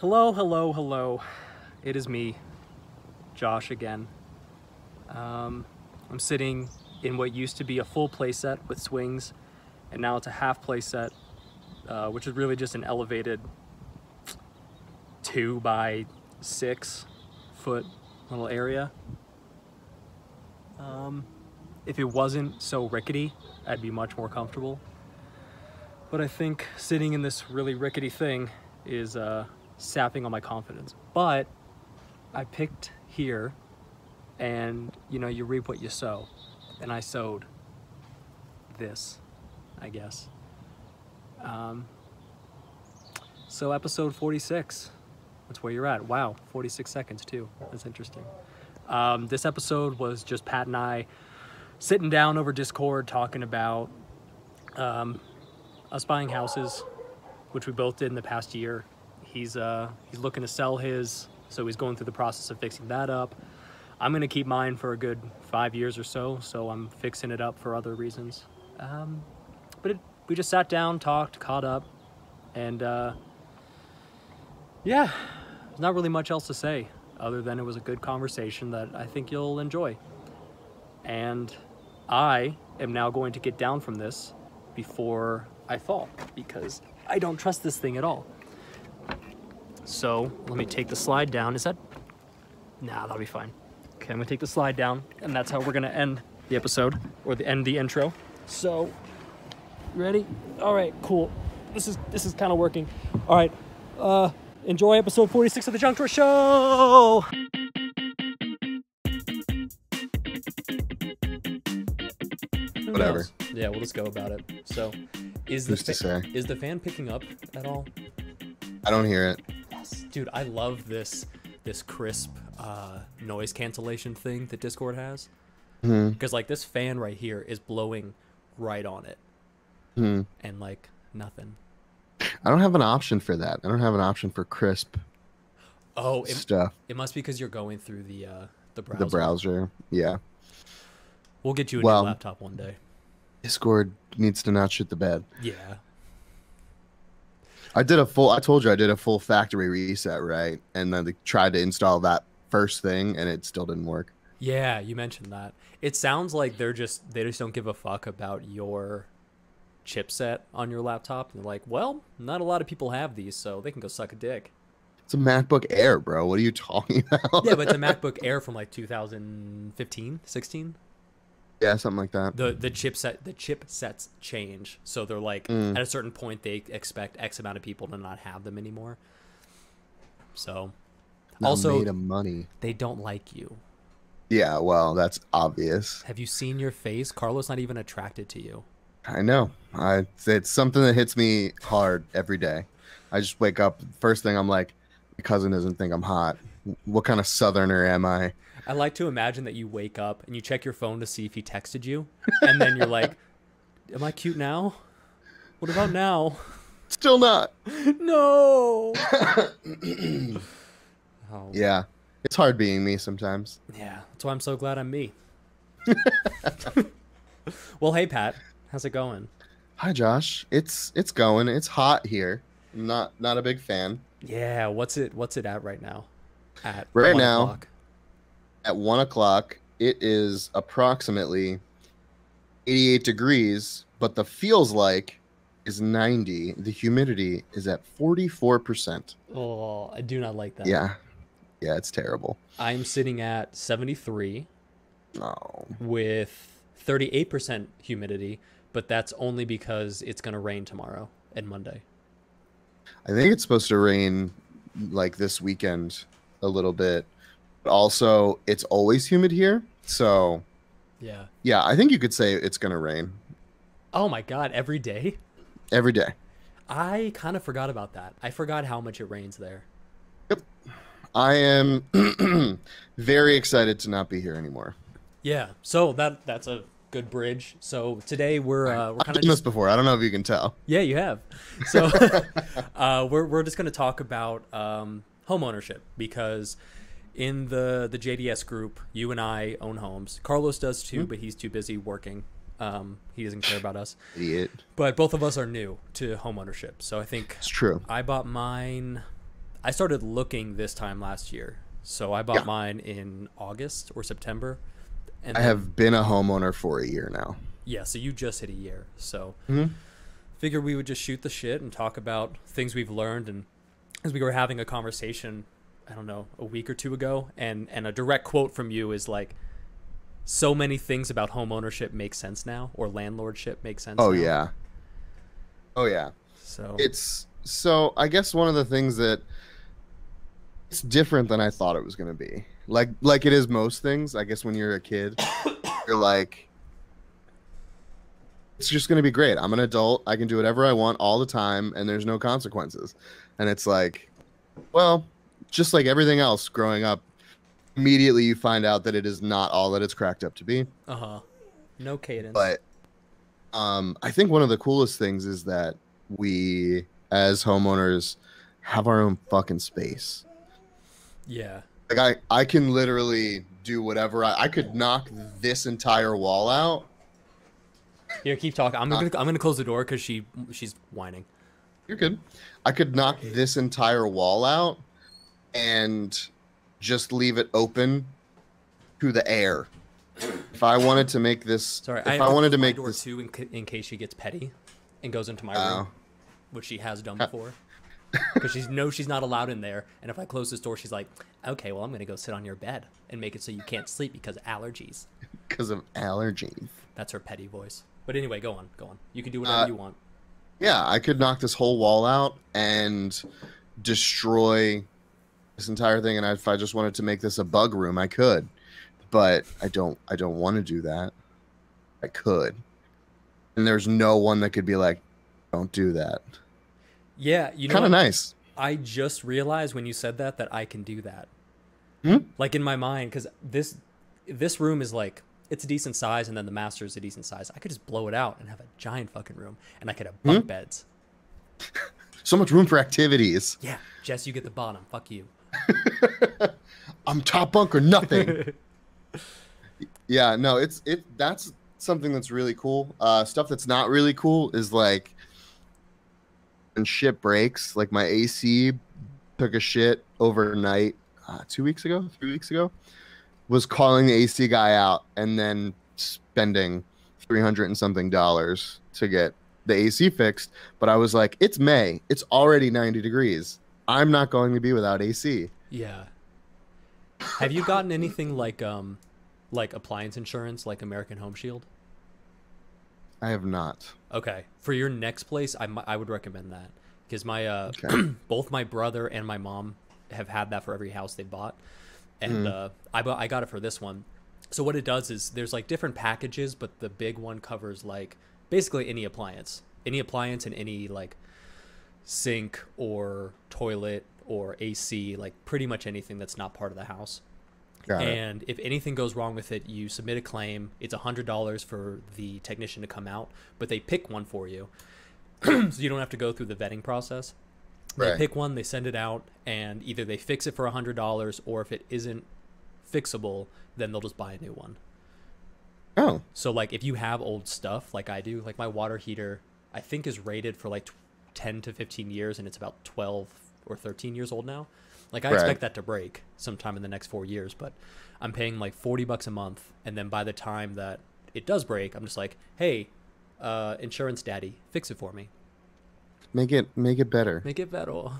Hello, hello, hello. It is me, Josh again. Um, I'm sitting in what used to be a full playset with swings, and now it's a half playset, uh, which is really just an elevated two by six foot little area. Um, if it wasn't so rickety, I'd be much more comfortable. But I think sitting in this really rickety thing is uh, sapping on my confidence. But I picked here, and you know, you reap what you sow. And I sowed this, I guess. Um, so, episode 46. That's where you're at. Wow, 46 seconds too. That's interesting. Um, this episode was just Pat and I sitting down over Discord talking about um, us buying houses, which we both did in the past year. He's uh, he's looking to sell his, so he's going through the process of fixing that up. I'm gonna keep mine for a good five years or so, so I'm fixing it up for other reasons. Um, but it, we just sat down, talked, caught up, and uh, yeah, there's not really much else to say other than it was a good conversation that I think you'll enjoy. And I am now going to get down from this before I fall because I don't trust this thing at all. So let me take the slide down. Is that? Nah, that'll be fine. Okay, I'm gonna take the slide down, and that's how we're gonna end the episode or the end the intro. So, ready? All right, cool. This is this is kind of working. All right, uh, enjoy episode 46 of the Junk Drawer Show. Whatever. Yeah, we'll just go about it. So, is the Who's to fa- is the fan picking up at all? I don't hear it. Yes, dude, I love this this crisp uh, noise cancellation thing that Discord has. Hmm. Because like this fan right here is blowing right on it, Hmm. and like nothing. I don't have an option for that. I don't have an option for crisp Oh, it, stuff. it must be because you're going through the uh, the browser. The browser. Yeah. We'll get you a Well- new laptop one day. Discord needs to not shoot the bed. Yeah. I did a full. I told you I did a full factory reset, right? And then they tried to install that first thing, and it still didn't work. Yeah, you mentioned that. It sounds like they're just they just don't give a fuck about your chipset on your laptop. They're like, well, not a lot of people have these, so they can go suck a dick. It's a MacBook Air, bro. What are you talking about? Yeah, but it's a MacBook Air from like 2015, 16. Yeah, something like that. The the chipset the chipsets change, so they're like Mm. at a certain point they expect X amount of people to not have them anymore. So also made of money. they don't like you. Yeah, well, that's obvious. Have you seen your face? Carlos not even attracted to you. I know. I it's something that hits me hard every day. I just wake up. First thing I'm like, my cousin doesn't think I'm hot. What kind of southerner am I? I like to imagine that you wake up and you check your phone to see if he texted you, and then you're like, "Am I cute now? What about now? Still not. no." oh, Yeah, it's hard being me sometimes. yeah. That's why I'm so glad I'm me. well, hey Pat, how's it going? Hi, Josh. It's it's going. It's hot here. I'm not not a big fan. Yeah, what's it what's it at right now? At Right now, o'clock? At one o'clock, it is approximately 88 degrees, but the feels like is 90. The humidity is at 44 percent. Oh, I do not like that. Yeah, yeah, it's terrible. I'm sitting at 73 No. with 38% humidity, but that's only because it's going to rain tomorrow and Monday. I think it's supposed to rain like this weekend a little bit. But also, it's always humid here. So, Yeah. yeah, I think you could say it's going to rain Oh my god, every day? every day. I kind of forgot about that. I forgot how much it rains there. Yep. I am very excited to not be here anymore. Yeah. So that that's a good bridge. So today we're uh, we're kind of this before. I don't know if you can tell. Yeah, you have. So uh, we're we're just going to talk about um, home ownership because in the the JDS group, you and I own homes. Carlos does too, but he's too busy working. Um, he doesn't care about us. Idiot. But both of us are new to home ownership, so I think It's true. I bought mine. I started looking this time last year. So I bought Yeah. mine in August or September. And I then- have been a homeowner for a year now. yeah, so you just hit a year. So Mhm. figured we would just shoot the shit and talk about things we've learned and as we were having a conversation, I don't know, a week or two ago, and and a direct quote from you is like so many things about home ownership make sense now or landlordship makes sense Oh now. yeah. Oh yeah. So It's so I guess one of the things that it's different than I thought it was going to be. Like like it is most things. I guess when you're a kid, you're like it's just going to be great. I'm an adult. I can do whatever I want all the time and there's no consequences. And it's like well, just like everything else growing up, immediately you find out that it is not all that it's cracked up to be. uh-huh. No cadence. But um, I think one of the coolest things is that we, as homeowners, have our own fucking space. yeah. Like I, I can literally do whatever I, I could knock this entire wall out. Here, keep talking. I'm Uh, gonna I'm gonna close the door because she she's whining. You're good. I could knock this entire wall out and just leave it open to the air. If I wanted to make this, Sorry, if I, wanted to make door this, too in, ca- in case she gets petty and goes into my Oh. room, which she has done Uh. before. Because she knows she's not allowed in there, and if I close this door, she's like, "Okay, well, I'm gonna go sit on your bed and make it so you can't sleep because allergies." because of allergies. That's her petty voice. But anyway, go on, go on. You can do whatever Uh, you want. Yeah, I could knock this whole wall out and destroy this entire thing. And if I just wanted to make this a bug room, I could, but I don't. I don't want to do that. I could, and there's no one that could be like, "Don't do that." Yeah, you know, Kind of nice. I just realized when you said that that I can do that. Hmm? Like in my mind, because this this room is like it's a decent size, and then the master is a decent size. I could just blow it out and have a giant fucking room, and I could have bunk Hmm? beds. So much room for activities. Yeah, Jess, you get the bottom. Fuck you. I'm top bunk or nothing. yeah, no, it's it. That's something that's really cool. Uh, stuff that's not really cool is like when shit breaks. Like my AC took a shit overnight uh, two weeks ago, three weeks ago. Was calling the AC guy out and then spending three hundred and something dollars to get the AC fixed. But I was like, it's May. It's already ninety degrees. I'm not going to be without AC. Yeah. Have you gotten anything like um like appliance insurance like American Home Shield? I have not. Okay. For your next place, I, I would recommend that because my uh Okay. both my brother and my mom have had that for every house they bought, and uh, I bought I got it for this one. So what it does is there's like different packages, but the big one covers like basically any appliance, any appliance and any like sink or toilet or AC, like pretty much anything that's not part of the house. Got it. and if anything goes wrong with it, you submit a claim. It's a hundred dollars for the technician to come out, but they pick one for you, so you don't have to go through the vetting process. They Right. pick one, they send it out, and either they fix it for a hundred dollars, or if it isn't fixable, then they'll just buy a new one. Oh, So like if you have old stuff like I do, like my water heater, I think is rated for like 10 to 15 years and it's about 12 or 13 years old now. Like I Right. expect that to break sometime in the next 4 years, but I'm paying like 40 bucks a month and then by the time that it does break, I'm just like, "Hey, uh insurance daddy, fix it for me. make it make it better. Make it better."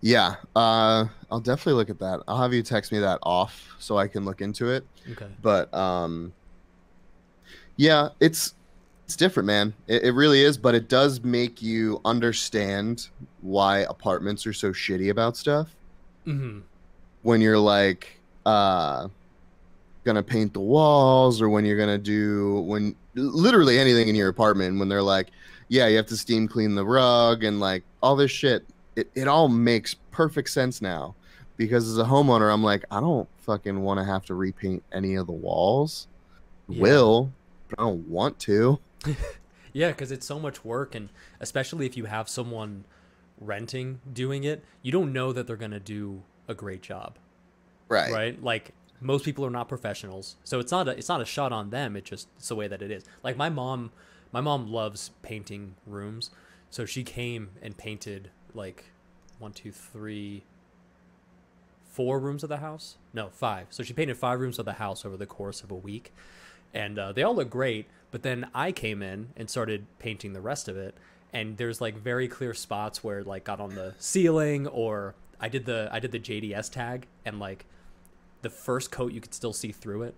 Yeah, uh, I'll definitely look at that. I'll have you text me that off so I can look into it. Okay. But um, yeah, it's it's different, man. It, it really is. But it does make you understand why apartments are so shitty about stuff. Mhm. When you're like, uh, gonna paint the walls, or when you're gonna do when literally anything in your apartment. When they're like, yeah, you have to steam clean the rug and like all this shit. It it all makes perfect sense now. Because as a homeowner, I'm like, I don't fucking want to have to repaint any of the walls. Yeah. Will, but I don't want to. Yeah, because it's so much work, and especially if you have someone renting doing it, you don't know that they're gonna do a great job, Right. right? Like most people are not professionals, so it's not a it's not a shot on them. It just it's the way that it is. Like my mom, my mom loves painting rooms, so she came and painted like one, two, three, four rooms of the house. No, five. So she painted five rooms of the house over the course of a week, and uh, they all look great. But then I came in and started painting the rest of it, and there's like very clear spots where it, like got on the ceiling, or I did the I did the JDS tag, and like the first coat you could still see through it,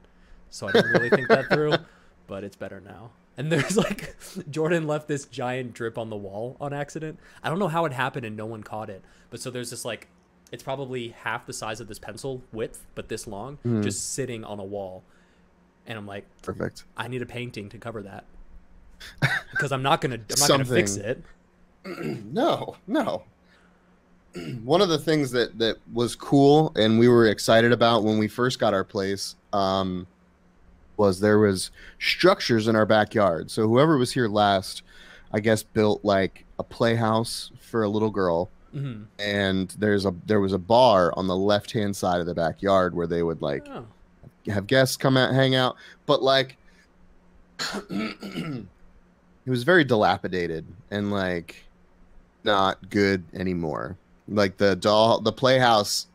so I didn't really think that through, but it's better now. And there's like Jordan left this giant drip on the wall on accident. I don't know how it happened and no one caught it. But so there's this like it's probably half the size of this pencil width, but this long, Mhm. just sitting on a wall. And I'm like, Perfect. I need a painting to cover that. Because I'm not gonna I'm not gonna fix it. No, no. One of the things that that was cool and we were excited about when we first got our place um, was there was structures in our backyard. So whoever was here last, I guess, built like a playhouse for a little girl, hmm and there's a there was a bar on the left hand side of the backyard where they would like Oh. Have guests come out hang out but like it was very dilapidated and like not good anymore like the doll the playhouse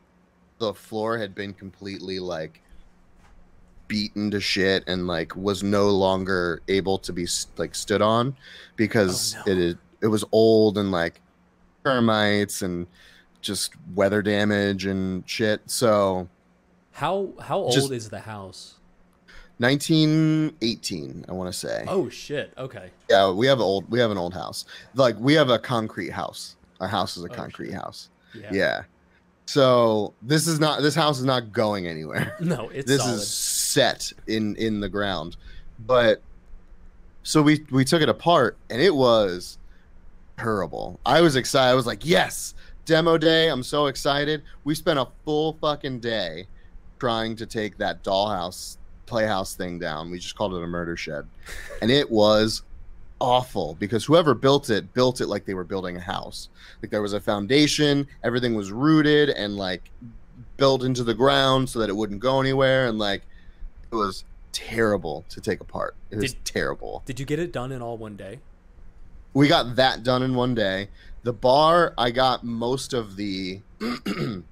the floor had been completely like beaten to shit and like was no longer able to be like stood on because Oh, no. it is it was old and like termites and just weather damage and shit so How how old Just- is the house? 1918 i want to say Oh shit. Okay. yeah we have an old we have an old house like we have a concrete house our house is a Oh, concrete shit. house Yeah. yeah. so this is not this house is not going anywhere No, it's this solid. is set in in the ground but so we we took it apart and it was terrible i was excited i was like yes demo day i'm so excited we spent a full fucking day trying to take that dollhouse playhouse thing down. We just called it a murder shed. And it was awful because whoever built it built it like they were building a house. Like there was a foundation everything was rooted and like built into the ground so that it wouldn't go anywhere. And like it was terrible to take apart. It was Did- terrible. Did you get it done in all one day? we got that done in one day. The bar i got most of the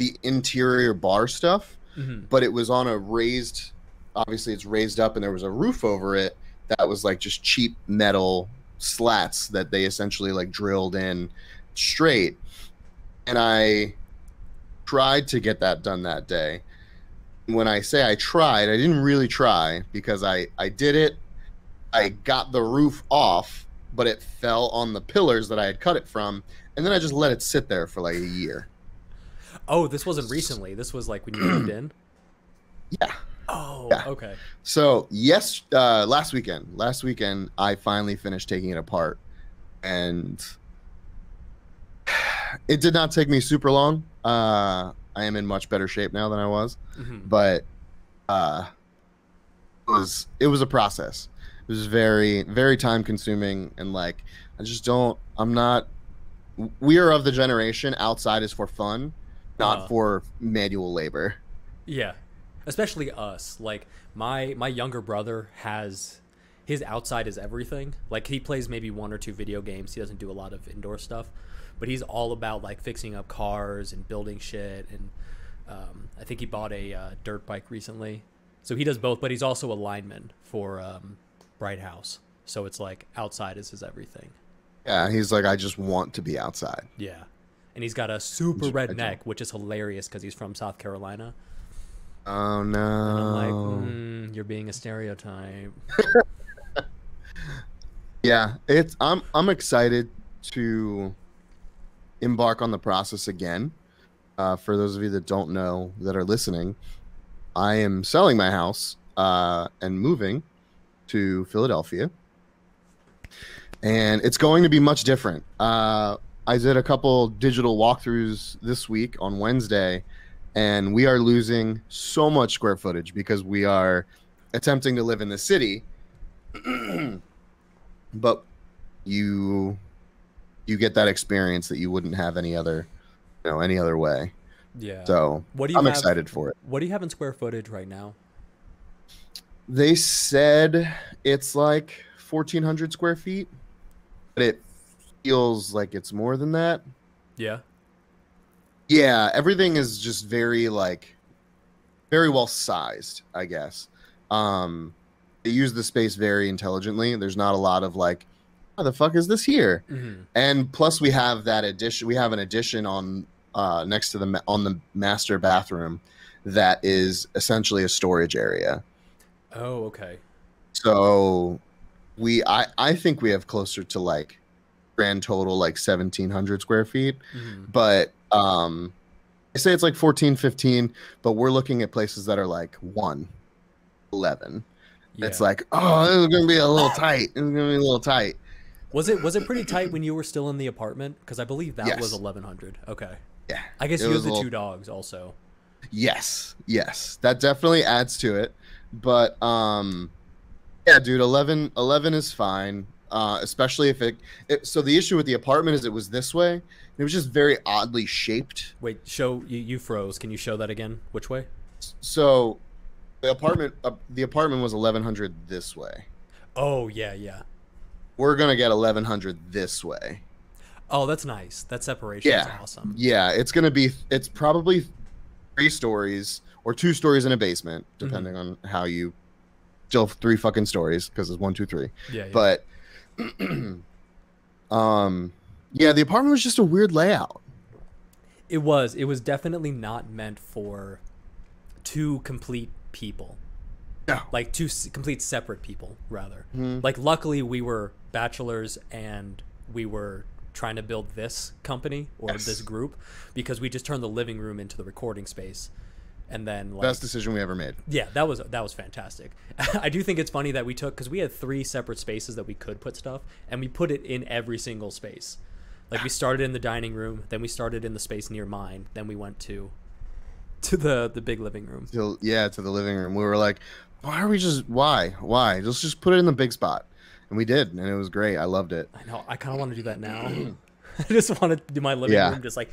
the interior bar stuff hmm but it was on a raised obviously it's raised up and there was a roof over it that was like just cheap metal slats that they essentially like drilled in straight. And i tried to get that done that day. When i say i tried i didn't really try because i i did it. I got the roof off but it fell on the pillars that i had cut it from and then i just let it sit there for like a year Oh, this wasn't recently. This was like when you moved in. yeah Oh, Yeah. okay. So yes, uh, last weekend, last weekend, I finally finished taking it apart, and it did not take me super long. Uh, I am in much better shape now than I was, hmm but uh, it was it was a process. It was very very time consuming, and like I just don't. I'm not. We are of the generation outside is for fun, not Uh-huh. for manual labor. Yeah, especially us. Like my my younger brother has his outside is everything. Like he plays maybe one or two video games. He doesn't do a lot of indoor stuff, but he's all about like fixing up cars and building shit. And um, I think he bought a uh, dirt bike recently. So he does both, but he's also a lineman for um, Bright House. So it's like outside is his everything. Yeah, he's like, I just want to be outside. Yeah. And he's got a super red neck, which is hilarious because he's from South Carolina. Oh And I'm like, no. mm, you're being a stereotype. Yeah, it's I'm I'm excited to embark on the process again. Uh, for those of you that don't know that are listening, I am selling my house uh, and moving to Philadelphia, and it's going to be much different. Uh, I did a couple digital walkthroughs this week on Wednesday, and we are losing so much square footage because we are attempting to live in the city. but you you get that experience that you wouldn't have any other you know any other way Yeah. so what do you i'm have, excited for it What do you have in square footage right now? they said it's like 1400 square feet but it feels like it's more than that Yeah. Yeah, everything is just very like very well sized, I guess. Um they use the space very intelligently. There's not a lot of like, how the fuck is this here? Mm-hmm. And plus we have that addition we have an addition on uh next to the ma- on the master bathroom that is essentially a storage area. Oh, okay. So we I I think we have closer to like grand total like 1700 square feet. Hmm but um i say it's like 14 15 but we're looking at places that are like 1 11 Yeah. it's like oh this is gonna be a little tight. It's gonna be a little tight. Was it was it pretty tight when you were still in the apartment? Because I believe that was eleven hundred. Okay. yeah. I guess It you have the little- two dogs also. yes. Yes. That definitely adds to it. But um yeah dude 11 11 is fine uh especially if it, it so the issue with the apartment is it was this way it was just very oddly shaped Wait, show you you froze. Can you show that again? Which way? so the apartment uh, the apartment was 1100 this way Oh yeah, yeah. we're gonna get 1100 this way Oh, that's nice. That separation is Yeah. awesome. yeah it's gonna be it's probably three stories or two stories in a basement depending on how you still three fucking stories because it's one two three Yeah, yeah. but um yeah the apartment was just a weird layout It was. It was definitely not meant for two complete people. No. Like two complete separate people, rather. Mhm. Like, luckily, we were bachelors and we were trying to build this company or Yes. this group because we just turned the living room into the recording space. And then, like, best decision we ever made yeah, that was that was fantastic. I do think it's funny that we took because we had three separate spaces that we could put stuff, and we put it in every single space. Like we started in the dining room, then we started in the space near mine, then we went to to the the big living room. to yeah to the living room we were like why are we just why why let's just put it in the big spot and we did and it was great i loved it I know I kind of want to do that now. I just want to do my living Yeah. room, just like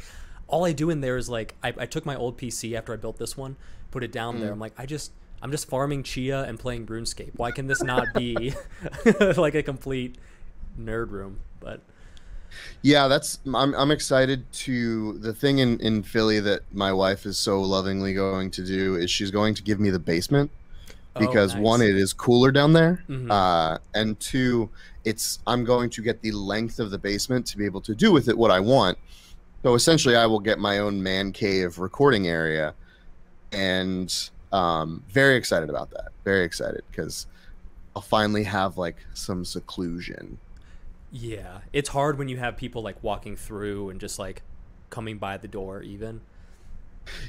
all I do in there is like I, I took my old PC after I built this one, put it down Mm. there. I'm like I just I'm just farming chia and playing RuneScape. Why can this not be like a complete nerd room? But Yeah, that's I'm I'm excited to the thing in in Philly that my wife is so lovingly going to do is she's going to give me the basement oh, because nice. one it is cooler down there Mhm. uh and two it's I'm going to get the length of the basement to be able to do with it what I want. So essentially I will get my own man cave recording area and um very excited about that. Very excited cuz I'll finally have like some seclusion. Yeah, it's hard when you have people like walking through and just like coming by the door even.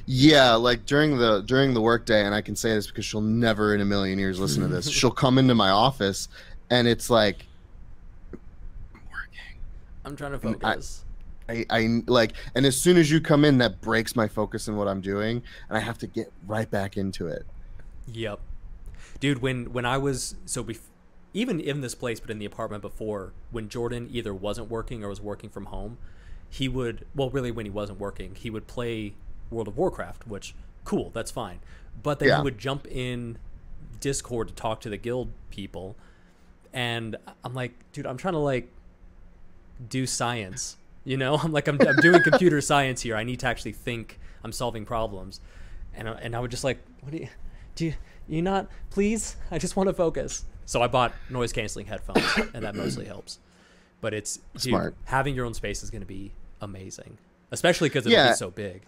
Yeah, like during the during the workday, and I can say this because she'll never in a million years listen to this. she'll come into my office, and it's like, I'm working. I'm trying to focus. I, I like, and as soon as you come in, that breaks my focus in what I'm doing, and I have to get right back into it. Yep. Dude, when when I was so bef- even in this place but in the apartment before, when Jordan either wasn't working or was working from home, he would well really when he wasn't working, he would play World of Warcraft, which cool, that's fine. But then Yeah. he would jump in Discord to talk to the guild people and I'm like, dude, I'm trying to like do science. You know, I'm like, I'm, I'm doing computer science here. I need to actually think. I'm solving problems, and I, and I would just like, what do you, do you, you not please? I just want to focus. So I bought noise canceling headphones, and that mostly helps. But it's dude, Smart. having your own space is going to be amazing, especially because it'll Yeah. be so big.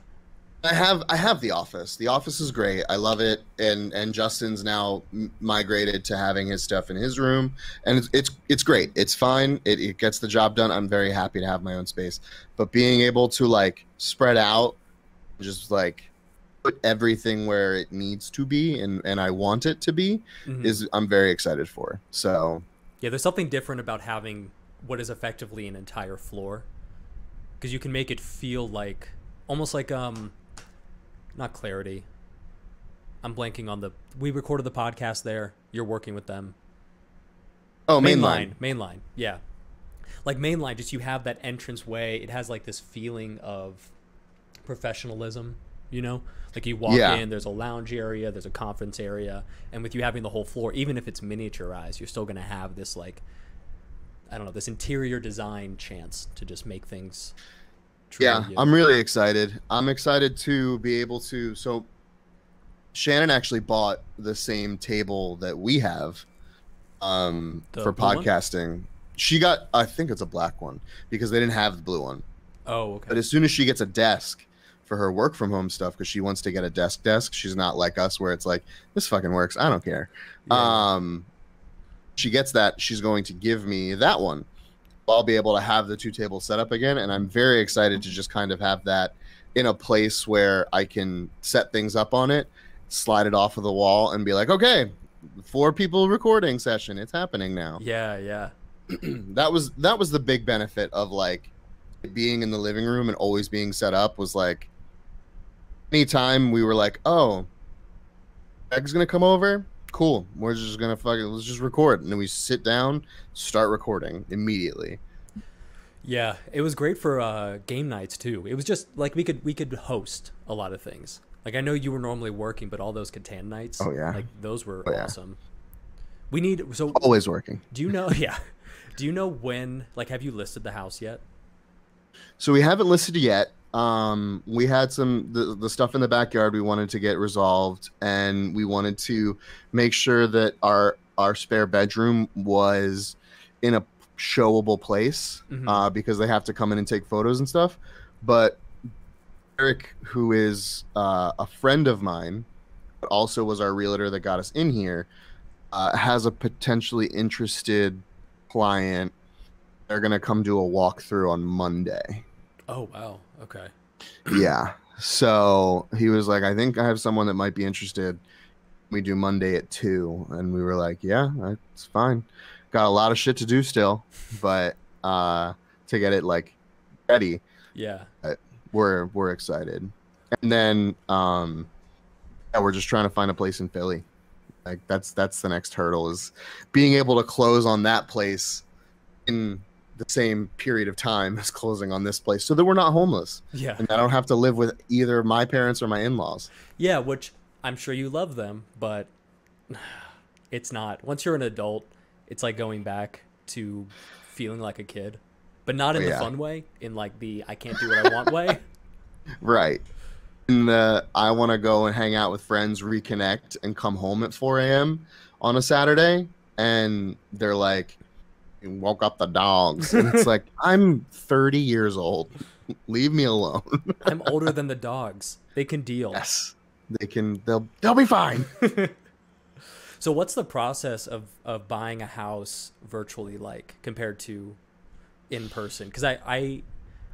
I have I have the office. The office is great. I love it. And and Justin's now m- migrated to having his stuff in his room, and it's it's, it's great. It's fine. It, it gets the job done. I'm very happy to have my own space. But being able to like spread out, just like put everything where it needs to be and and I want it to be Mhm. is I'm very excited for. So Yeah, there's something different about having what is effectively an entire floor because you can make it feel like almost like um not clarity. I'm blanking on the we recorded the podcast there. You're working with them. oh mainline, mainline. mainline. Yeah. Like mainline just you have that entrance way. It has like this feeling of professionalism, you know? Like you walk Yeah. in, there's a lounge area, there's a conference area, and with you having the whole floor, even if it's miniaturized, you're still going to have this like I don't know, this interior design chance to just make things yeah i'm really excited i'm excited to be able to so shannon actually bought the same table that we have um The for blue one? podcasting she got i think it's a black one because they didn't have the blue one oh, okay. but as soon as she gets a desk for her work from home stuff because she wants to get a desk desk she's not like us where it's like this fucking works i don't care Yeah. um she gets that she's going to give me that one i'll be able to have the two tables set up again and i'm very excited to just kind of have that in a place where i can set things up on it slide it off of the wall and be like okay four people recording session it's happening now yeah, yeah. that was that was the big benefit of like being in the living room and always being set up was like anytime we were like oh Greg's gonna come over cool we're just gonna fucking let's just record and then we sit down start recording immediately Yeah, it was great for uh, game nights too. It was just like we could we could host a lot of things. Like I know you were normally working, but all those Catan nights, Oh, yeah. like those were Oh, yeah. awesome. We need so. always working Do you know? Yeah. Do you know when? Like, have you listed the house yet? so we haven't listed yet um we had some the, the stuff in the backyard we wanted to get resolved and we wanted to make sure that our our spare bedroom was in a showable place Mhm. uh because they have to come in and take photos and stuff but eric who is uh, a friend of mine but also was our realtor that got us in here uh, has a potentially interested client they're gonna come do a walkthrough on monday Oh wow. Okay. yeah. So he was like, I think I have someone that might be interested. We do Monday at two, and we were like, yeah, that's fine. Got a lot of shit to do still, but uh, to get it like ready, Yeah. we're we're excited. And then um, yeah, we're just trying to find a place in Philly. Like that's that's the next hurdle is being able to close on that place in the same period of time as closing on this place, so that we're not homeless Yeah. and I don't have to live with either my parents or my in-laws. Yeah. Which I'm sure you love them, but it's not. Once you're an adult, it's like going back to feeling like a kid, but not in Oh, the fun way. In like the I can't do what I want way. Right. And the I want to go and hang out with friends, reconnect, and come home at 4 a.m. on a Saturday, and they're like, "You woke up the dogs," and it's like, I'm 30 years old. Leave me alone. I'm older than the dogs. They can deal. yes, they can. They'll they'll be fine. So what's the process of of buying a house virtually like compared to in person? Because I, I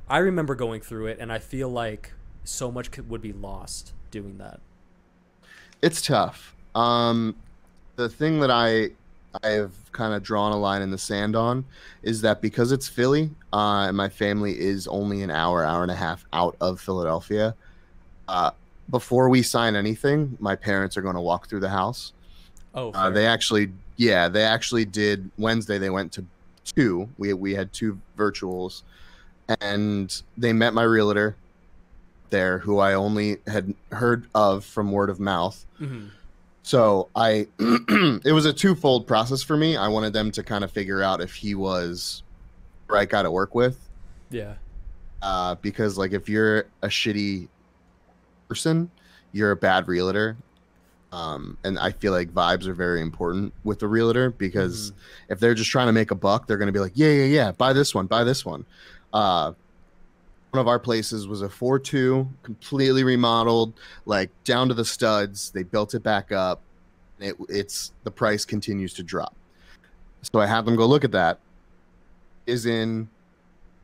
I remember going through it and I feel like so much could, would be lost doing that. it's tough. Um, the thing that I I have kind of drawn a line in the sand on is that because it's Philly, uh, and my family is only an hour, hour and a half out of Philadelphia. Uh, before we sign anything, my parents are going to walk through the house. Oh, Uh, they actually, yeah, they actually did Wednesday. They went to two. We we had two virtuals, and they met my realtor there, who I only had heard of from word of mouth. Mhm. So I, it was a twofold process for me. I wanted them to kind of figure out if he was the right guy to work with, yeah, uh, because like if you're a shitty person, you're a bad realtor. Um, and I feel like vibes are very important with the realtor because if they're just trying to make a buck, they're going to be like, yeah, yeah, yeah, buy this one, buy this one. Uh, one of our places was a 4-2, completely remodeled, like down to the studs. They built it back up. It, it's the price continues to drop. So I had them go look at that. Is in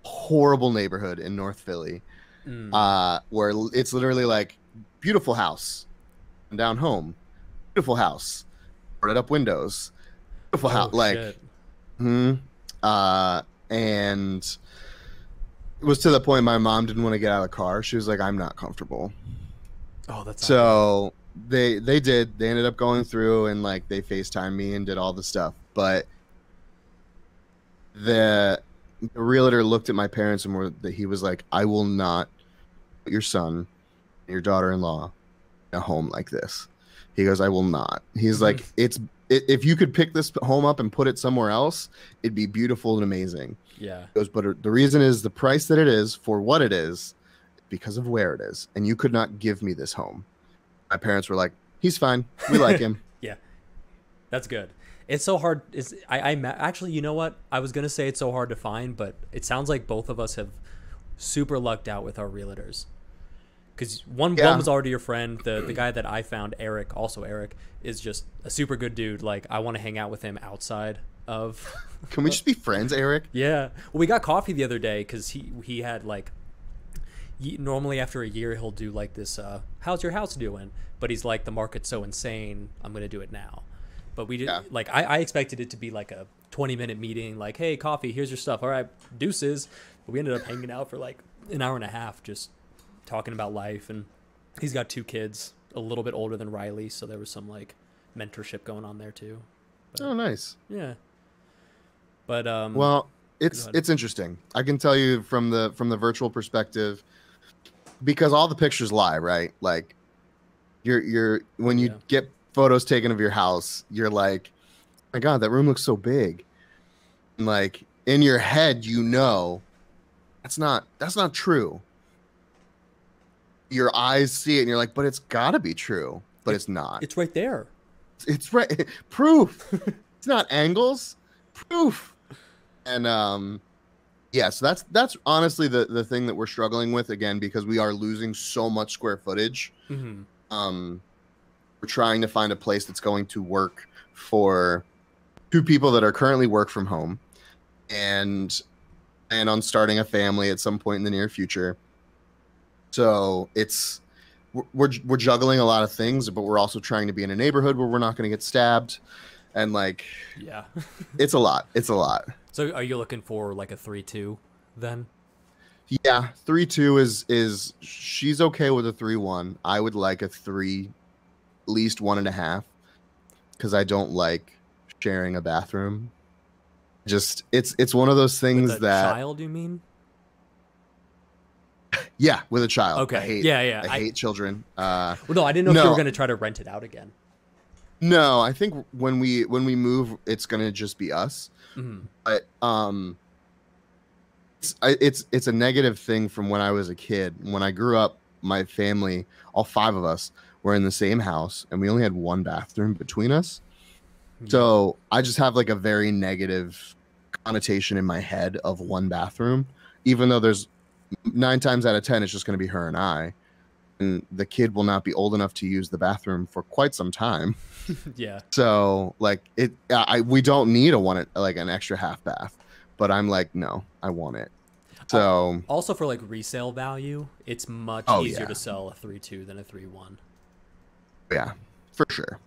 horrible neighborhood in North Philly, Mm. uh, where it's literally like beautiful house, down home, beautiful house, boarded up windows, beautiful Oh, house, like. Hmm. Uh, and was to the point my mom didn't want to get out of the car. She was like, "I'm not comfortable." oh, that's So they they did. They ended up going through and like they Facetime me and did all the stuff. But the the realtor looked at my parents and were that he was like, "I will not put your son, your daughter-in-law, in a home like this." He goes, I will not. He's Mm-hmm. like, it's if you could pick this home up and put it somewhere else, it'd be beautiful and amazing. Yeah. Goes, but the reason is the price that it is for what it is, because of where it is, and you could not give me this home. My parents were like, he's fine. We like him. Yeah, that's good. It's so hard. It's I, I actually, you know what? I was gonna say it's so hard to find, but it sounds like both of us have super lucked out with our realtors. Because one Yeah. one was already your friend. The the guy that I found, Eric, also Eric, is just a super good dude. Like I want to hang out with him outside of. Can we just be friends, Eric? yeah. Well, we got coffee the other day because he he had like. y- Normally, after a year, he'll do like this. Uh, How's your house doing? But he's like, the market's so insane. I'm gonna do it now. But we did Yeah. like I, I expected it to be like a 20 minute meeting, like, hey, coffee, here's your stuff. All right, deuces. But we ended up hanging out for like an hour and a half, just talking about life. And he's got two kids, a little bit older than Riley, so there was some like mentorship going on there too. Oh, nice. Yeah. But um, Well, it's it's interesting. I can tell you from the from the virtual perspective, because all the pictures lie, right? Like, you're you're when you Yeah. get photos taken of your house, you're like, my God, that room looks so big. And like in your head, you know, that's not that's not true. Your eyes see it, and you're like, but it's got to be true, but it's not. it's right there. It's right. Proof. it's not angles. Proof. And um, yeah. So that's that's honestly the the thing that we're struggling with again because we are losing so much square footage. hmm Um, we're trying to find a place that's going to work for two people that are currently work from home, and and on starting a family at some point in the near future. So it's we're- we're we're juggling a lot of things, but we're also trying to be in a neighborhood where we're not going to get stabbed, and like Yeah. it's a lot. It's a lot. So are you looking for like a three two then? Yeah, three two is is she's okay with a three one. I would like a three, at least one and a half, because I don't like sharing a bathroom. Just it's it's one of those things With a that child, you mean? yeah, with a child. Okay. I hate, yeah, yeah. I hate children. Uh, Well, no, I didn't know if you were going to try to rent it out again. no, I think when we when we move, it's gonna just be us. Mhm. but um it's I- it's it's a negative thing from when I was a kid. When I grew up, my family, all five of us, were in the same house, and we only had one bathroom between us. So I just have like a very negative connotation in my head of one bathroom, even though there's nine times out of ten it's just going to be her and I, the kid will not be old enough to use the bathroom for quite some time. yeah. So like it, I I- we don't need a one like an extra half bath, but I'm like no, I want it. So Also, for like resale value, it's much Oh, easier yeah. to sell a three two than a three one. yeah, for sure.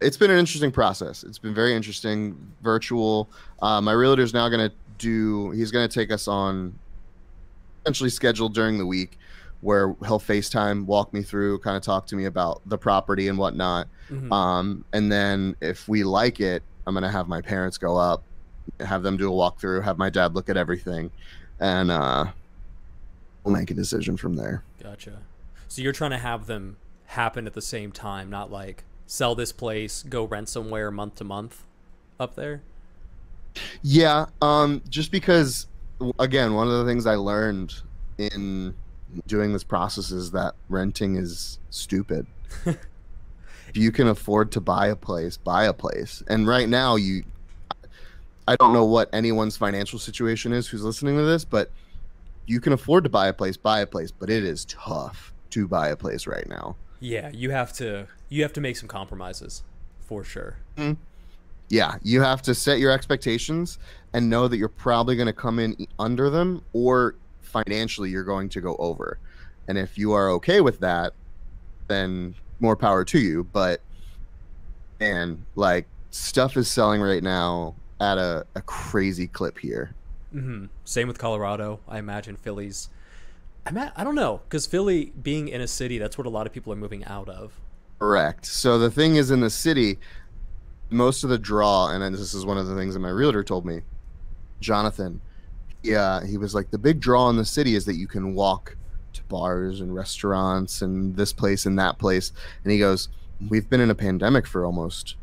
It's been an interesting process. It's been very interesting. Virtual. Uh, my realtor's now going to do. He's going to take us on, essentially scheduled during the week, where he'll FaceTime, walk me through, kind of talk to me about the property and whatnot. Mhm. Um, and then if we like it, I'm gonna have my parents go up, have them do a walkthrough, have my dad look at everything, and uh, we'll make a decision from there. Gotcha. So you're trying to have them happen at the same time, not like sell this place, go rent somewhere month to month up there. Yeah, um, just because, again, one of the things I learned in doing this process is that renting is stupid. if you can afford to buy a place, buy a place. And right now, you, I don't know what anyone's financial situation is who's listening to this, but you can afford to buy a place, buy a place, but it is tough to buy a place right now. Yeah, you have to you have to make some compromises for sure. Mm-hmm. Yeah, you have to set your expectations and know that you're probably going to come in under them or financially you're going to go over. And if you are okay with that, then more power to you. But man, like stuff is selling right now at a, a crazy clip here. Mm-hmm. Same with Colorado. I imagine Philly's. I'm at, I don't know because Philly being in a city, that's what a lot of people are moving out of. Correct. So the thing is in the city, most of the draw, and this is one of the things that my realtor told me, Jonathan. Yeah, he was like the big draw in the city is that you can walk to bars and restaurants and this place and that place. And he goes, We've been in a pandemic for almost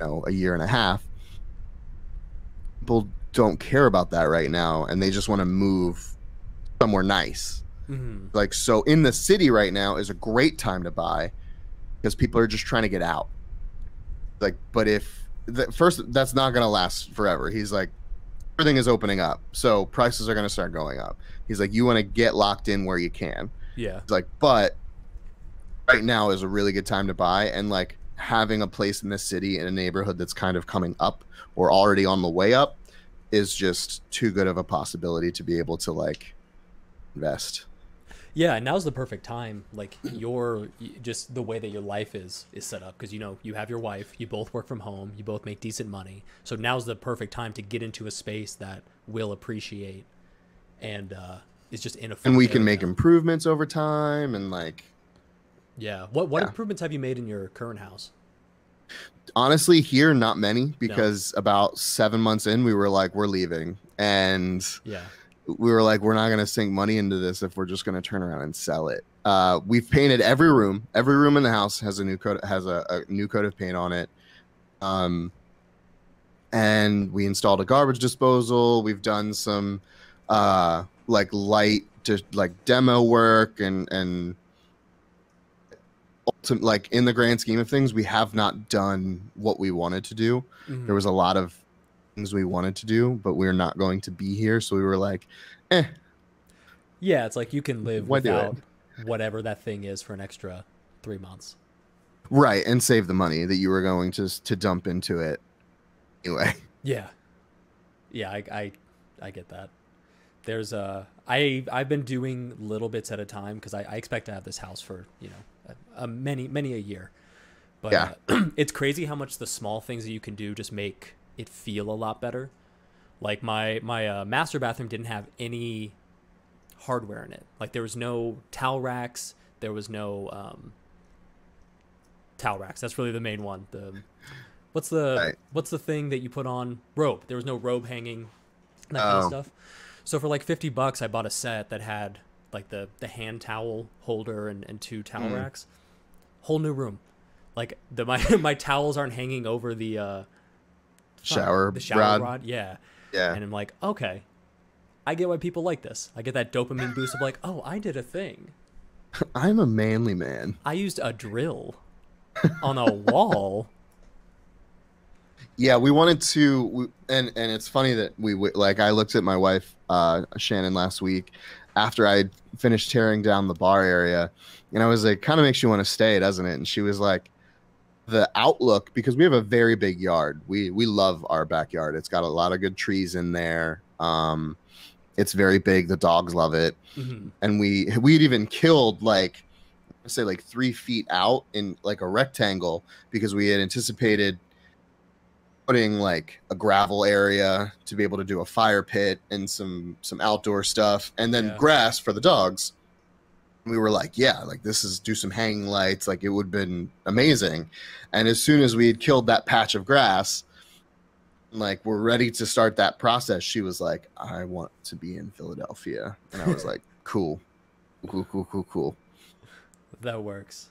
you know, a year and a half. People don't care about that right now and they just want to move somewhere nice. Mhm. Like so in the city right now is a great time to buy because people are just trying to get out. Like but if the, first that's not going to last forever. He's like everything is opening up. So prices are going to start going up. He's like you want to get locked in where you can. Yeah. He's like but right now is a really good time to buy and like having a place in the city in a neighborhood that's kind of coming up or already on the way up is just too good of a possibility to be able to like invest. Yeah, and now's the perfect time. Like your just the way that your life is is set up because you know you have your wife, you both work from home, you both make decent money. So now's the perfect time to get into a space that will appreciate and uh, is just in a. And we can make improvements over time and like Yeah. What what Yeah. improvements have you made in your current house? honestly here not many because about 7 months in we were like we're leaving and Yeah. We were like we're not going to sink money into this if we're just going to turn around and sell it. Uh, we've painted every room. Every room in the house has a new coat has a, a new coat of paint on it. Um and we installed a garbage disposal. We've done some uh like light to like demo work and and ultimate like in the grand scheme of things we have not done what we wanted to do Mhm. there was a lot of things we wanted to do but we are not going to be here so we were like eh Yeah, it's like you can live Why without whatever that thing is for an extra three months. right and save the money that you were going to to dump into it anyway Yeah, yeah, I, I, I get that. There's a I I've been doing little bits at a time because I, I expect to have this house for you know a, a many many a year. But Yeah. uh, it's crazy how much the small things that you can do just make it feel a lot better. Like my my uh, master bathroom didn't have any hardware in it. Like there was no towel racks. There was no um, towel racks. That's really the main one. The what's the Right. what's the thing that you put on robe? There was no robe hanging, that kind of Oh. stuff. So for like fifty bucks, I bought a set that had like the the hand towel holder and, and two towel Mm. racks. Whole new room. Like the my my towels aren't hanging over the uh shower, the shower rod. rod. Yeah. yeah And I'm like, okay. I get why people like this. I get that dopamine boost of like, oh, I did a thing. i'm a manly man I used a drill on a wall. yeah we wanted to we, and and it's funny that we like i looked at my wife uh shannon last week after i finished tearing down the bar area and i was like kind of makes you want to stay doesn't it and she was like the outlook because we have a very big yard. We we love our backyard. It's got a lot of good trees in there. Um it's very big. The dogs love it. Mhm. and we we'd even killed like say like three feet out in like a rectangle because we had anticipated putting like a gravel area to be able to do a fire pit and some some outdoor stuff and then Yeah. grass for the dogs we were like yeah like this is do some hanging lights like it would have been amazing and as soon as we had killed that patch of grass like we're ready to start that process she was like i want to be in philadelphia and i was like cool cool cool cool cool That works.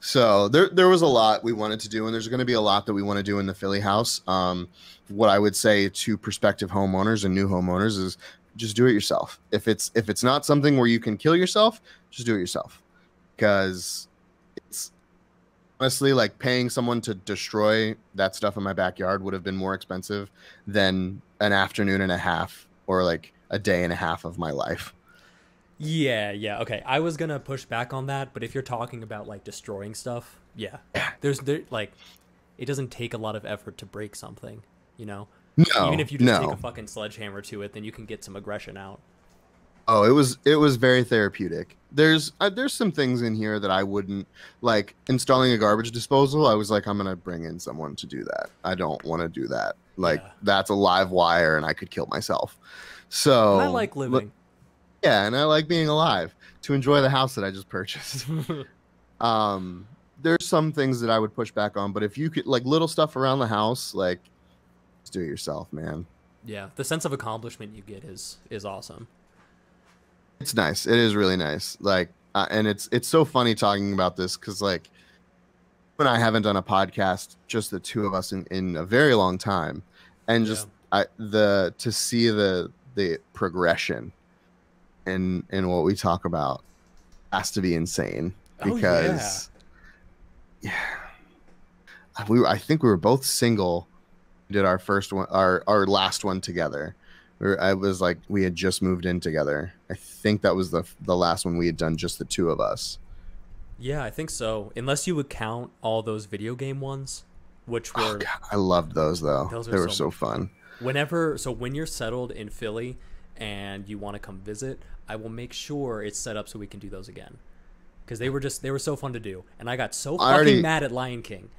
so there there was a lot we wanted to do, and there's going to be a lot that we want to do in the Philly house. Um, what I would say to prospective homeowners and new homeowners is just do it yourself. If it's if it's not something where you can kill yourself, just do it yourself, because it's honestly like paying someone to destroy that stuff in my backyard would have been more expensive than an afternoon and a half or like a day and a half of my life. Yeah, yeah. Okay. I was gonna push back on that, but if you're talking about like destroying stuff, yeah. There's there like it doesn't take a lot of effort to break something, you know? No, Even if you just no. take a fucking sledgehammer to it, then you can get some aggression out. Oh, it was it was very therapeutic. There's uh, there's some things in here that I wouldn't like installing a garbage disposal. I was like, I'm gonna bring in someone to do that. I don't want to do that. Like Yeah. that's a live wire, and I could kill myself. So I like li- living. yeah, and I like being alive to enjoy the house that I just purchased. um, there's some things that I would push back on, but if you could like little stuff around the house, like do it yourself, man. yeah. The sense of accomplishment you get is is awesome. It's nice. It is really nice. Like, uh, and it's it's so funny talking about this because like, when I haven't done a podcast, just the two of us in in a very long time, and just I the to see the the progression in in what we talk about has to be insane Oh, because yeah. we were, I think we were both single did our first one our our last one together we were, I was like we had just moved in together I think that was the the last one we had done just the two of us Yeah, I think so. Unless you would count all those video game ones, which oh, were oh, God, I loved those though Those they were so so fun whenever so when you're settled in Philly and you want to come visit, I will make sure it's set up so we can do those again. Because they were just they were so fun to do. And I got so I fucking already- mad at Lion King.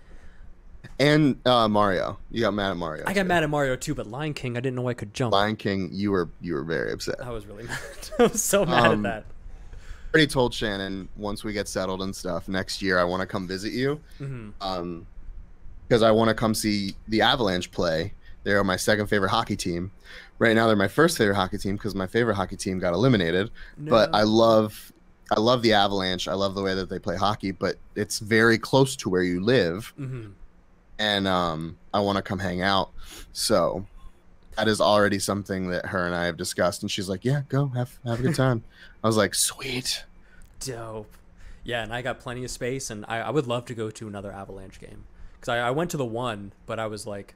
And uh Mario you got mad at Mario I got too. mad at Mario too, but Lion King I didn't know I could jump. Lion King you were you were very upset I was really mad. I was so mad Um, at that. already told Shannon once we get settled and stuff next year I want to come visit you hmm um because I want to come see the Avalanche play. They're my second favorite hockey team. Right now they're my first favorite hockey team because my favorite hockey team got eliminated. But I love I love the Avalanche. I love the way that they play hockey, but it's very close to where you live hmm and um I want to come hang out. So that is already something that her and I have discussed and she's like, "Yeah, go. Have have a good time." I was like, "Sweet." Dope. Yeah, and I got plenty of space, and I, I would love to go to another Avalanche game because I, I went to the one, but I was like,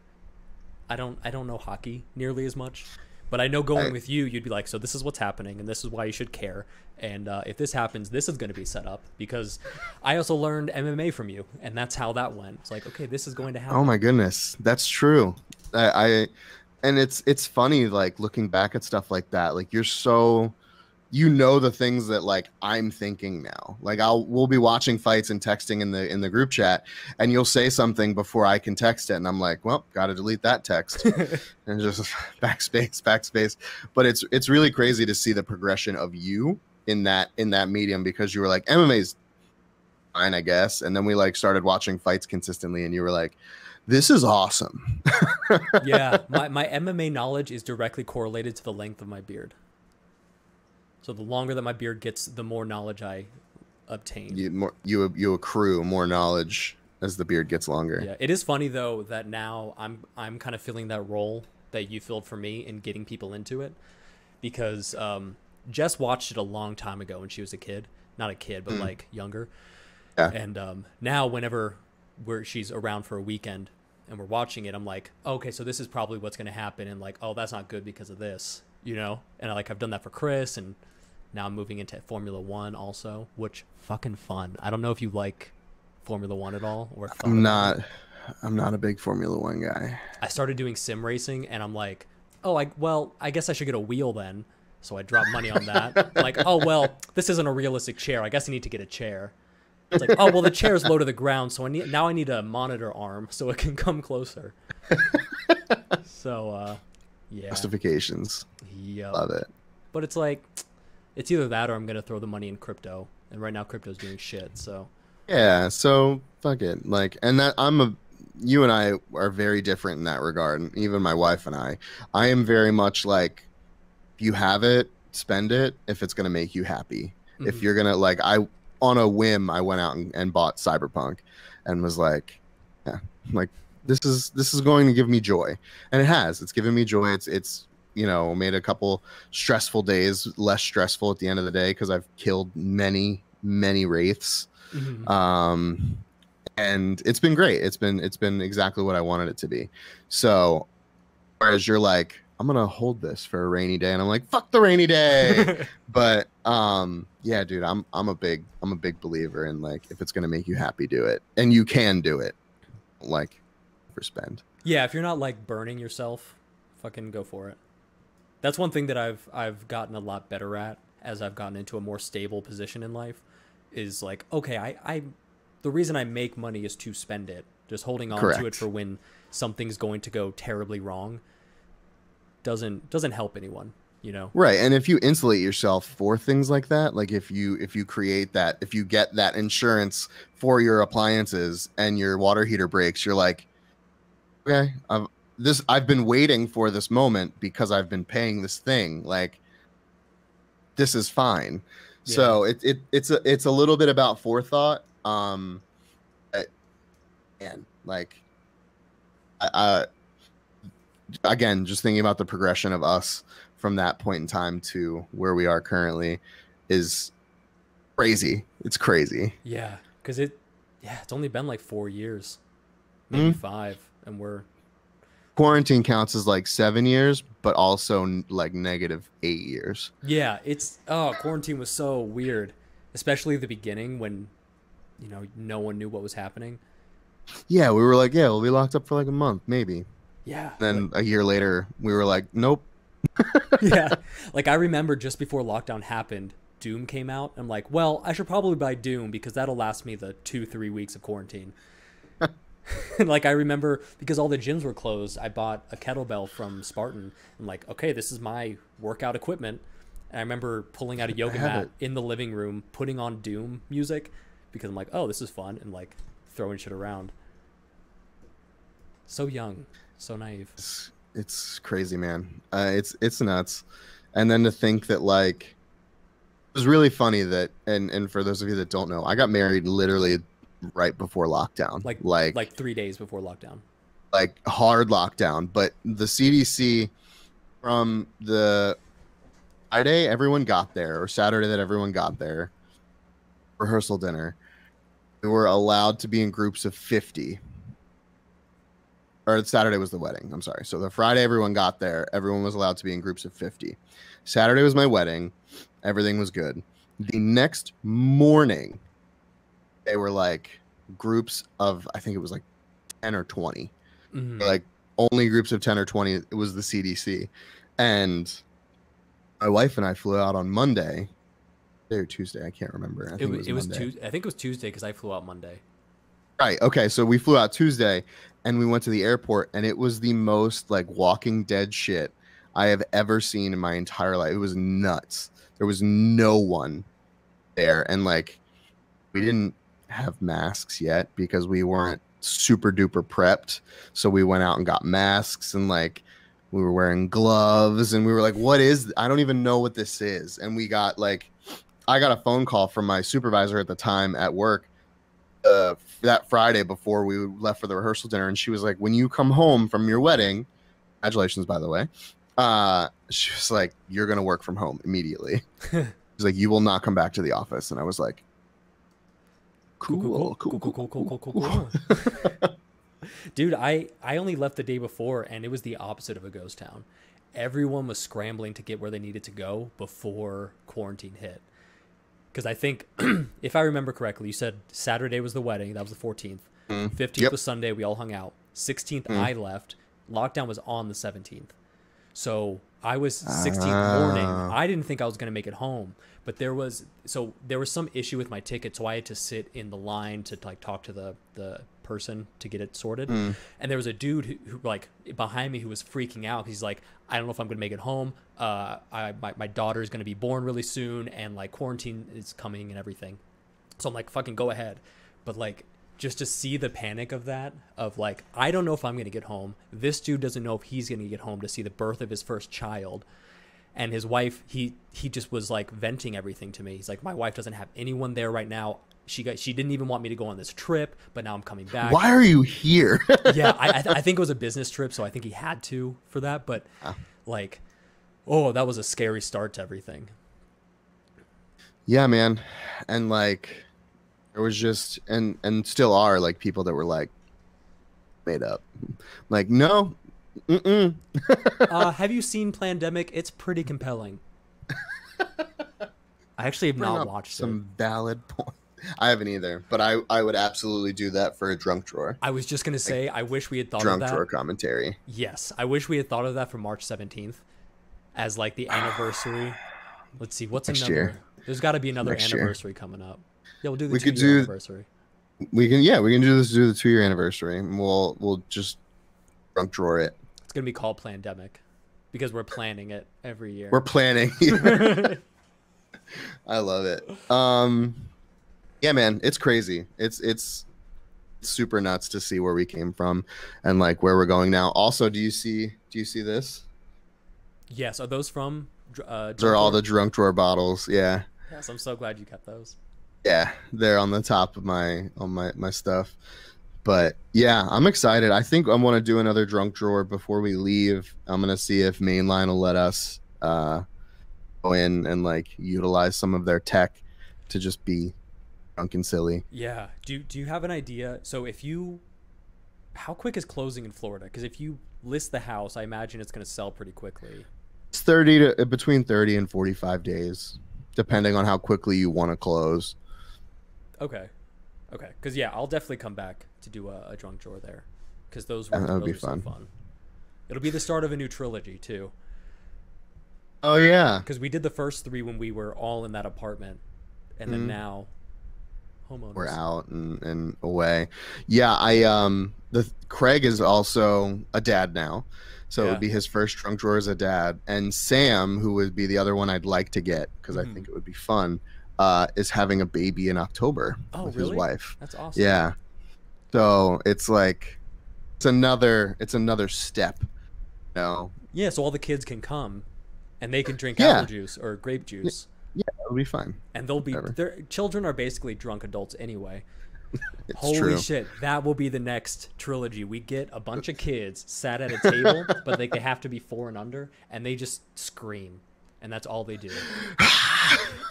I don't I don't know hockey nearly as much, but I know going with you, you'd be like, so this is what's happening, and this is why you should care, and uh, if this happens, this is going to be set up because I also learned MMA from you, and that's how that went. It's like, okay, this is going to happen. Oh my goodness, that's true. I, I and it's it's funny like looking back at stuff like that. Like you're so you know the things that like I'm thinking now. Like I'll we'll be watching fights and texting in the in the group chat and you'll say something before I can text it and I'm like, "Well, got to delete that text." and just backspace, backspace. But it's it's really crazy to see the progression of you in that in that medium because you were like MMA's fine, I guess. And then we like started watching fights consistently and you were like, this is awesome. yeah, my, my MMA knowledge is directly correlated to the length of my beard. So the longer that my beard gets, the more knowledge I obtain. you more you you accrue more knowledge as the beard gets longer. Yeah, it is funny though that now I'm I'm kind of filling that role that you filled for me in getting people into it, because um, Jess watched it a long time ago when she was a kid, not a kid but Mm. like younger, Yeah. and um, now whenever we're she's around for a weekend and we're watching it, I'm like, okay, so this is probably what's gonna happen, and like, oh, that's not good because of this, you know, and I, like I've done that for Chris, and now I'm moving into Formula One also, which fucking fun. I don't know if you like Formula One at all or I'm not I'm not a big Formula One guy. I started doing sim racing and I'm like, oh, I well, I guess I should get a wheel then. So I dropped money on that. like, oh well, this isn't a realistic chair. I guess I need to get a chair. It's like, oh well, the chair is low to the ground, so I need now I need a monitor arm so it can come closer. so, uh, yeah, Justifications. yeah. Love it. But it's like, it's either that or I'm gonna throw the money in crypto, and right now crypto's doing shit. So Yeah, so fuck it. Like and that I'm a you and I are very different in that regard. and Even my wife and I. I am very much like if you have it, spend it if it's gonna make you happy. If mhm. you're gonna like I on a whim I went out and, and bought Cyberpunk and was like, yeah, like this is this is going to give me joy. And it has. It's given me joy. It's it's you know, made a couple stressful days less stressful at the end of the day because I've killed many, many wraiths. Mhm. um and it's been great. It's been it's been exactly what i wanted it to be. So whereas you're like i'm gonna hold this for a rainy day and i'm like fuck the rainy day. But um yeah dude i'm i'm a big i'm a big believer in like if it's gonna make you happy do it. And you can do it. Like for spend. Yeah, if you're not like burning yourself, fucking go for it. That's one thing that I've I've gotten a lot better at as I've gotten into a more stable position in life is like, okay, I I the reason I make money is to spend it. Just holding on to it for when something's going to go terribly wrong doesn't doesn't help anyone, you know. right and if you insulate yourself for things like that like if you if you create that if you get that insurance for your appliances and your water heater breaks you're like okay i've this i've been waiting for this moment because i've been paying this thing like this is fine. So it, it it's a it's a little bit about forethought. Um, and like, I, I again just thinking about the progression of us from that point in time to where we are currently is crazy. It's crazy. Yeah, because it, yeah, it's only been like four years, maybe Mhm. five, and we're Quarantine counts as like seven years, but also like negative eight years. yeah, it's oh, quarantine was so weird, especially the beginning when, you know, no one knew what was happening. Yeah, we were like, yeah, we'll be locked up for like a month, maybe. Yeah, Then a year later, we were like, nope. yeah. Like I remember just before lockdown happened, Doom came out. I'm like, well, I should probably buy Doom because that'll last me the two, three weeks of quarantine. Like I remember because all the gyms were closed, I bought a kettlebell from Spartan. I'm like, okay, this is my workout equipment. And I remember pulling out a yoga mat it. in the living room, putting on Doom music because I'm like, oh, this is fun, and like throwing shit around. So young, so naive. It's, it's crazy, man. Uh, it's it's nuts. And then to think that like it was really funny that and and for those of you that don't know, I got married literally right before lockdown. Like like like three days before lockdown. like hard lockdown. But the CDC from the Friday everyone got there, or Saturday that everyone got there, rehearsal dinner, we were allowed to be in groups of 50. Or Saturday was the wedding. I'm sorry. So the Friday everyone got there, everyone was allowed to be in groups of 50. Saturday was my wedding. Everything was good. The next morning, they were like groups of, I think it was like 10 or 20 Mhm. like only groups of 10 or 20 it was the cdc and my wife and i flew out on monday or tuesday i can't remember i think It, was, it was. Tuesday. I think it was Tuesday because I flew out Monday. right okay so we flew out tuesday and we went to the airport and it was the most like walking dead shit i have ever seen in my entire life it was nuts there was no one there and like we didn't have masks yet because we weren't super duper prepped. So we went out and got masks and like we were wearing gloves and we were like what is i don't even know what this is. And we got like i got a phone call from my supervisor at the time at work uh, that friday before we left for the rehearsal dinner. And she was like when you come home from your wedding congratulations by the way uh she was like you're gonna work from home immediately. She's like you will not come back to the office. And i was like cool cool cool cool cool, cool, cool. cool. Dude, I I only left the day before, and it was the opposite of a ghost town. Everyone was scrambling to get where they needed to go before quarantine hit. Because I think, if I remember correctly, you said Saturday was the wedding. That was the 14th. Mm, 15th yep. was Sunday. We all hung out. 16th, Mm. I left. Lockdown was on the 17th. So I was 16th morning. Ah. I didn't think I was going to make it home, but there was so there was some issue with my ticket, so I had to sit in the line to like talk to the the person to get it sorted. Mm. And there was a dude who, who like behind me who was freaking out. He's like, I don't know if I'm going to make it home. Uh, I my my daughter is going to be born really soon, and like quarantine is coming and everything. So I'm like, fucking go ahead. But like, just to see the panic of that, of like, I don't know if I'm going to get home. This dude doesn't know if he's going to get home to see the birth of his first child. And his wife, he he just was like venting everything to me. He's like, my wife doesn't have anyone there right now. She got she didn't even want me to go on this trip, but now I'm coming back. why are you here yeah, I I, th- I think it was a business trip, so I think he had to for that. But Ah. like, oh, that was a scary start to everything. yeah man and like there was just and and still are like people that were like made up like no mm-mm. uh, have you seen Plandemic? It's pretty compelling. I actually have not watched some it. valid point i haven't either but i i would absolutely do that for a drunk drawer I was just gonna say, I wish we had thought drunk of that. Drunk drawer commentary Yes, I wish we had thought of that for March seventeenth, as like the anniversary. Let's see, what's Next another? year. There's got to be another Next year. anniversary coming up. Yeah, we'll do the We two could year do- anniversary. we can yeah we can do this do the two year anniversary and we'll we'll just drunk drawer it It's gonna be called Plandemic because we're planning it every year. we're planning I love it. Um, yeah, man, it's crazy. It's it's super nuts to see where we came from and like where we're going now. Also, do you see do you see this? yes, are those from uh, Those are all the drunk drunk drawer bottles. Yeah. Yes, I'm so glad you kept those. Yeah, they're on the top of my on my my stuff. But yeah, I'm excited. I think I want to do another drunk drawer before we leave. I'm gonna see if Mainline will let us uh, go in and like utilize some of their tech to just be drunk and silly. Yeah. Do Do you have an idea? So if you, how quick is closing in Florida? Because if you list the house, I imagine it's going to sell pretty quickly. It's thirty to between thirty and forty five days, depending on how quickly you want to close. Okay. Okay. Because yeah, I'll definitely come back to do a, a drunk drawer there. Because those were would those be so fun. fun. It'll be the start of a new trilogy too. Oh yeah, Because we did the first three when we were all in that apartment, and then Mhm. now, homeowners. we're out and, and away. Yeah, I um the Craig is also a dad now. So it would be his first drunk drawer as a dad. And Sam, who would be the other one I'd like to get because Mhm. I think it would be fun, uh, is having a baby in October Oh, with really? his wife. That's awesome. Yeah. So it's like it's another it's another step. No. Yeah. So all the kids can come, and they can drink Yeah. apple juice or grape juice, Yeah, It'll be fine. and they'll be Whatever. their children are basically drunk adults anyway. It's Holy true. shit, that will be the next trilogy. We get a bunch of kids sat at a table, but like they have to be four and under, and they just scream, and that's all they do.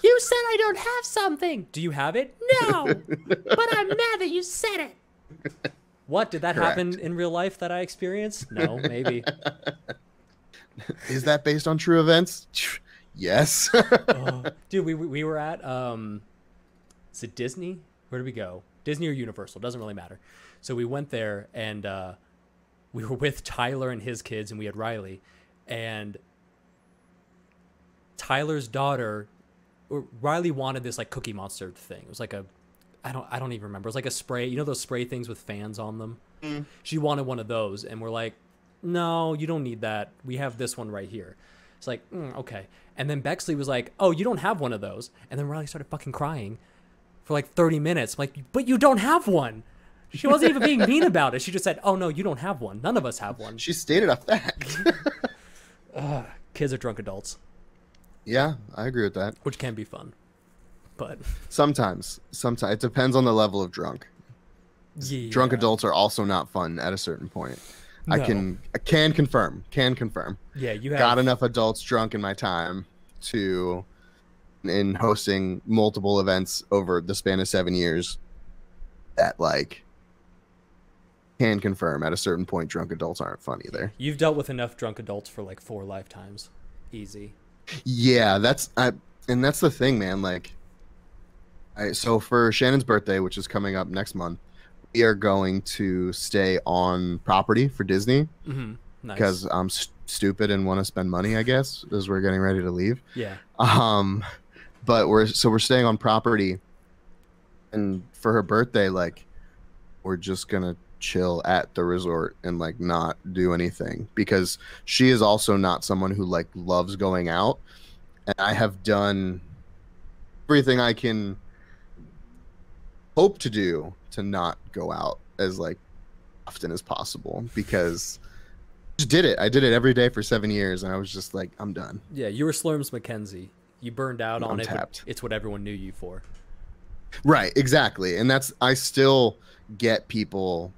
you said I don't have something. Do you have it? No, but I'm mad that you said it. What did that happen in real life that I experienced? No, maybe. Is that based on true events? Yes. Oh, dude, we we were at um, is it Disney? Where did we go? Disney or Universal? Doesn't really matter. So we went there and uh, we were with Tyler and his kids, and we had Riley, and Tyler's daughter, or Riley wanted this like Cookie Monster thing. It was like a, I don't I don't even remember. It was like a spray. You know those spray things with fans on them. She wanted one of those, and we're like, no, you don't need that. We have this one right here. It's like, mm, okay. And then Bexley was like, oh, you don't have one of those. And then Riley started fucking crying for like 30 minutes. I'm like, but you don't have one. She wasn't even being mean about it. She just said, oh, no, you don't have one. None of us have one. she stated a fact. Kids are drunk adults, yeah, I agree with that. which can be fun. But Sometimes, sometimes it depends on the level of drunk. yeah. Drunk adults are also not fun at a certain point. I can I can confirm, can confirm. Yeah, you have. Got enough adults drunk in my time to in hosting multiple events over the span of 7 years that like can confirm at a certain point drunk adults aren't fun either. You've dealt with enough drunk adults for like four lifetimes. Easy. Yeah, that's I and that's the thing, man. Like, I so for Shannon's birthday, which is coming up next month, we are going to stay on property for Disney Mm-hmm. Nice. because I'm st- stupid and want to spend money. I guess as we're getting ready to leave. yeah. Um, but we're so we're staying on property, and for her birthday, like, we're just gonna chill at the resort and like not do anything because she is also not someone who like loves going out, and I have done everything I can hope to do to not go out as like often as possible because I just did it. I did it every day for seven years, and I was just like, I'm done. Yeah, you were Slurms McKenzie. You burned out on it. It's what everyone knew you for. Right, exactly. And that's I still get people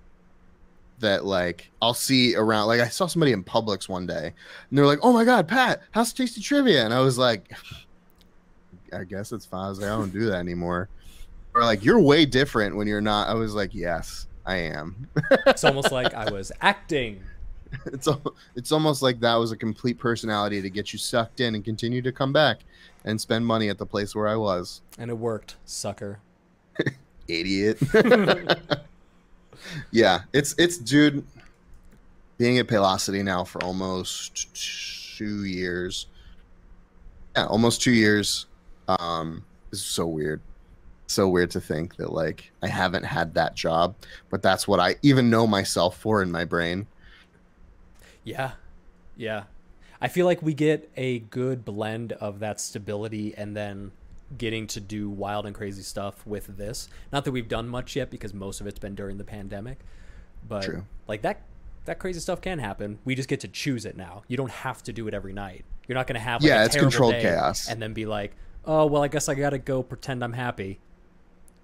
that like I'll see around like I saw somebody in Publix one day and they're like, "Oh my god, Pat, how's tasty trivia?" And I was like, I guess it's fine. I was like, I don't do that anymore. Or like, you're way different when you're not. I was like, yes, I am. It's almost like I was acting. it's it's almost like that was a complete personality to get you sucked in and continue to come back and spend money at the place where I was. And it worked, sucker. Idiot. yeah, it's it's dude being at Paylocity now for almost two years. Yeah, almost two years. Um, is so weird. So weird to think that like I haven't had that job, but that's what I even know myself for in my brain. Yeah. Yeah. I feel like we get a good blend of that stability and then getting to do wild and crazy stuff with this. Not that we've done much yet because most of it's been during the pandemic. But True. like that that crazy stuff can happen. We just get to choose it now. You don't have to do it every night. You're not gonna have like, Yeah, a it's controlled chaos. and then be like, oh well, I guess I gotta go pretend I'm happy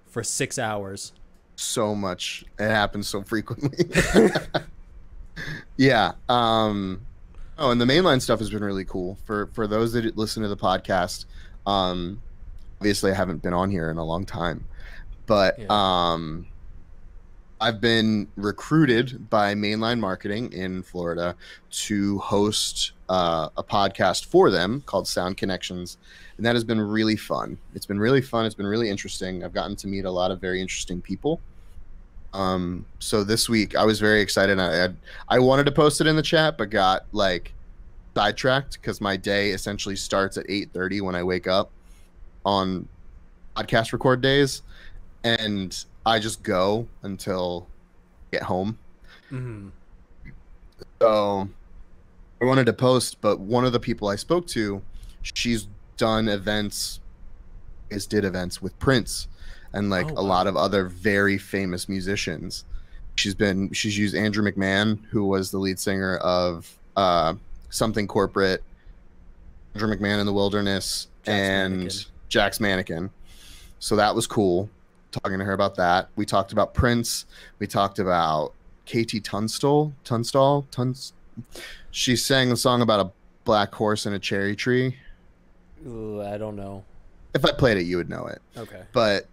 for six hours. so much. It happens so frequently. yeah. Um oh, and the mainline stuff has been really cool for for those that listen to the podcast. Um obviously I haven't been on here in a long time. But Yeah. um I've been recruited by Mainline Marketing in Florida to host uh, a podcast for them called Sound Connections, and that has been really fun. It's been really fun. It's been really interesting. I've gotten to meet a lot of very interesting people. Um, so this week I was very excited. I had, I wanted to post it in the chat, but got like sidetracked because my day essentially starts at eight thirty when I wake up on podcast record days, and I just go until I get home. hmm So I wanted to post, but one of the people I spoke to, she's done events, is did events with Prince and like Oh, a lot of other very famous musicians. She's been she's used Andrew McMahon, who was the lead singer of uh, Something Corporate, Andrew McMahon in the Wilderness, and Mannequin. Jack's Mannequin. So that was cool. Talking to her about that. We talked about Prince. We talked about KT Tunstall. Tunstall? Tunst. She sang a song about a black horse and a cherry tree. Ooh, I don't know. If I played it, you would know it. Okay. But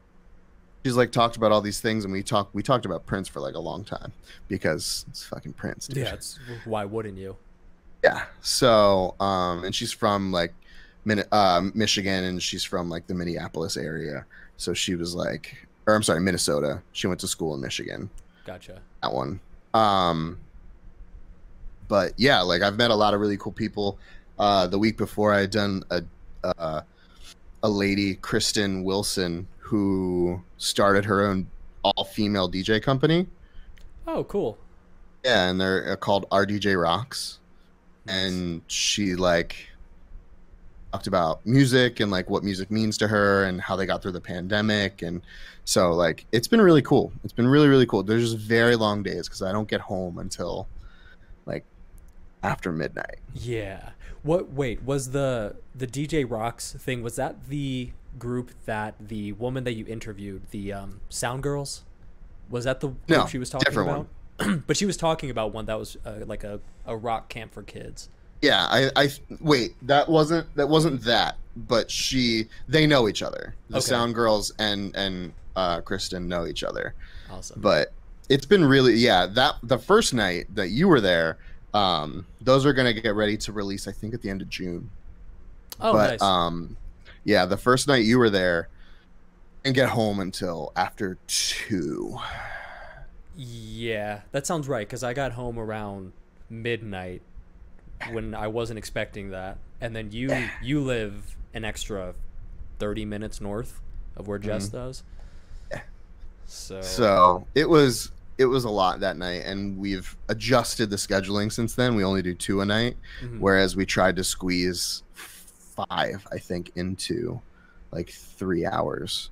she's like talked about all these things, and we talked we talked about Prince for like a long time because it's fucking Prince. Dude. Yeah. It's, why wouldn't you? Yeah. So, um, and she's from like Min- uh, Michigan, and she's from like the Minneapolis area. So she was like, or I'm sorry, Minnesota. She went to school in Michigan. Gotcha. That one. Um, but yeah, like I've met a lot of really cool people. Uh, the week before, I had done a uh, a lady, Kristen Wilson, who started her own all female DJ company. Oh, cool. Yeah, and they're uh, called RDJ Rocks. Nice. and she like talked about music and like what music means to her and how they got through the pandemic and so like it's been really cool it's been really really cool there's just very long days because i don't get home until like after midnight Yeah. What? Wait. Was the the DJ Rocks thing? Was that the group that the woman that you interviewed, the um, Sound Girls? Was that the group No, she was talking different about? but she was talking about one that was uh, like a, a rock camp for kids. Yeah i i wait that wasn't that wasn't that but she they know each other the Okay. sound girls and and uh kristen know each other Awesome. but it's been really yeah that the first night that you were there um those are gonna get ready to release i think at the end of june oh, but nice. um yeah the first night you were there and get home until after two yeah, that sounds right. Because I got home around midnight when I wasn't expecting that, and then you you live an extra thirty minutes north of where Jess does. So. so it was it was a lot that night and we've adjusted the scheduling since then we only do two a night mhm. whereas we tried to squeeze five i think into like three hours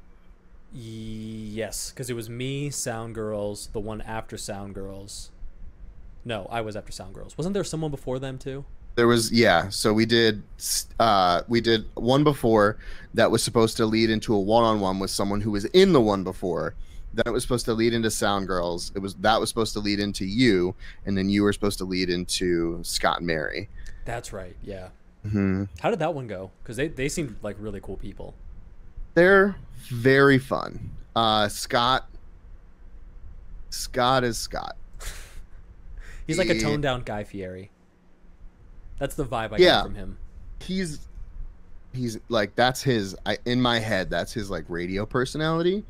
Yes, because it was me, Sound Girls, the one after Sound Girls. No, I was after Sound Girls. Wasn't there someone before them too? There was yeah, so we did uh we did one before that was supposed to lead into a one-on-one with someone who was in the one before. Then it was supposed to lead into Sound Girls. It was that was supposed to lead into you and then you were supposed to lead into Scott and Mary. That's right. Yeah. hmm How did that one go? Because they they seemed like really cool people. They're very fun. Uh Scott Scott is Scott. He's like a toned down Guy Fieri. That's the vibe I Yeah. get from him. he's he's like that's his I in my head that's his like radio personality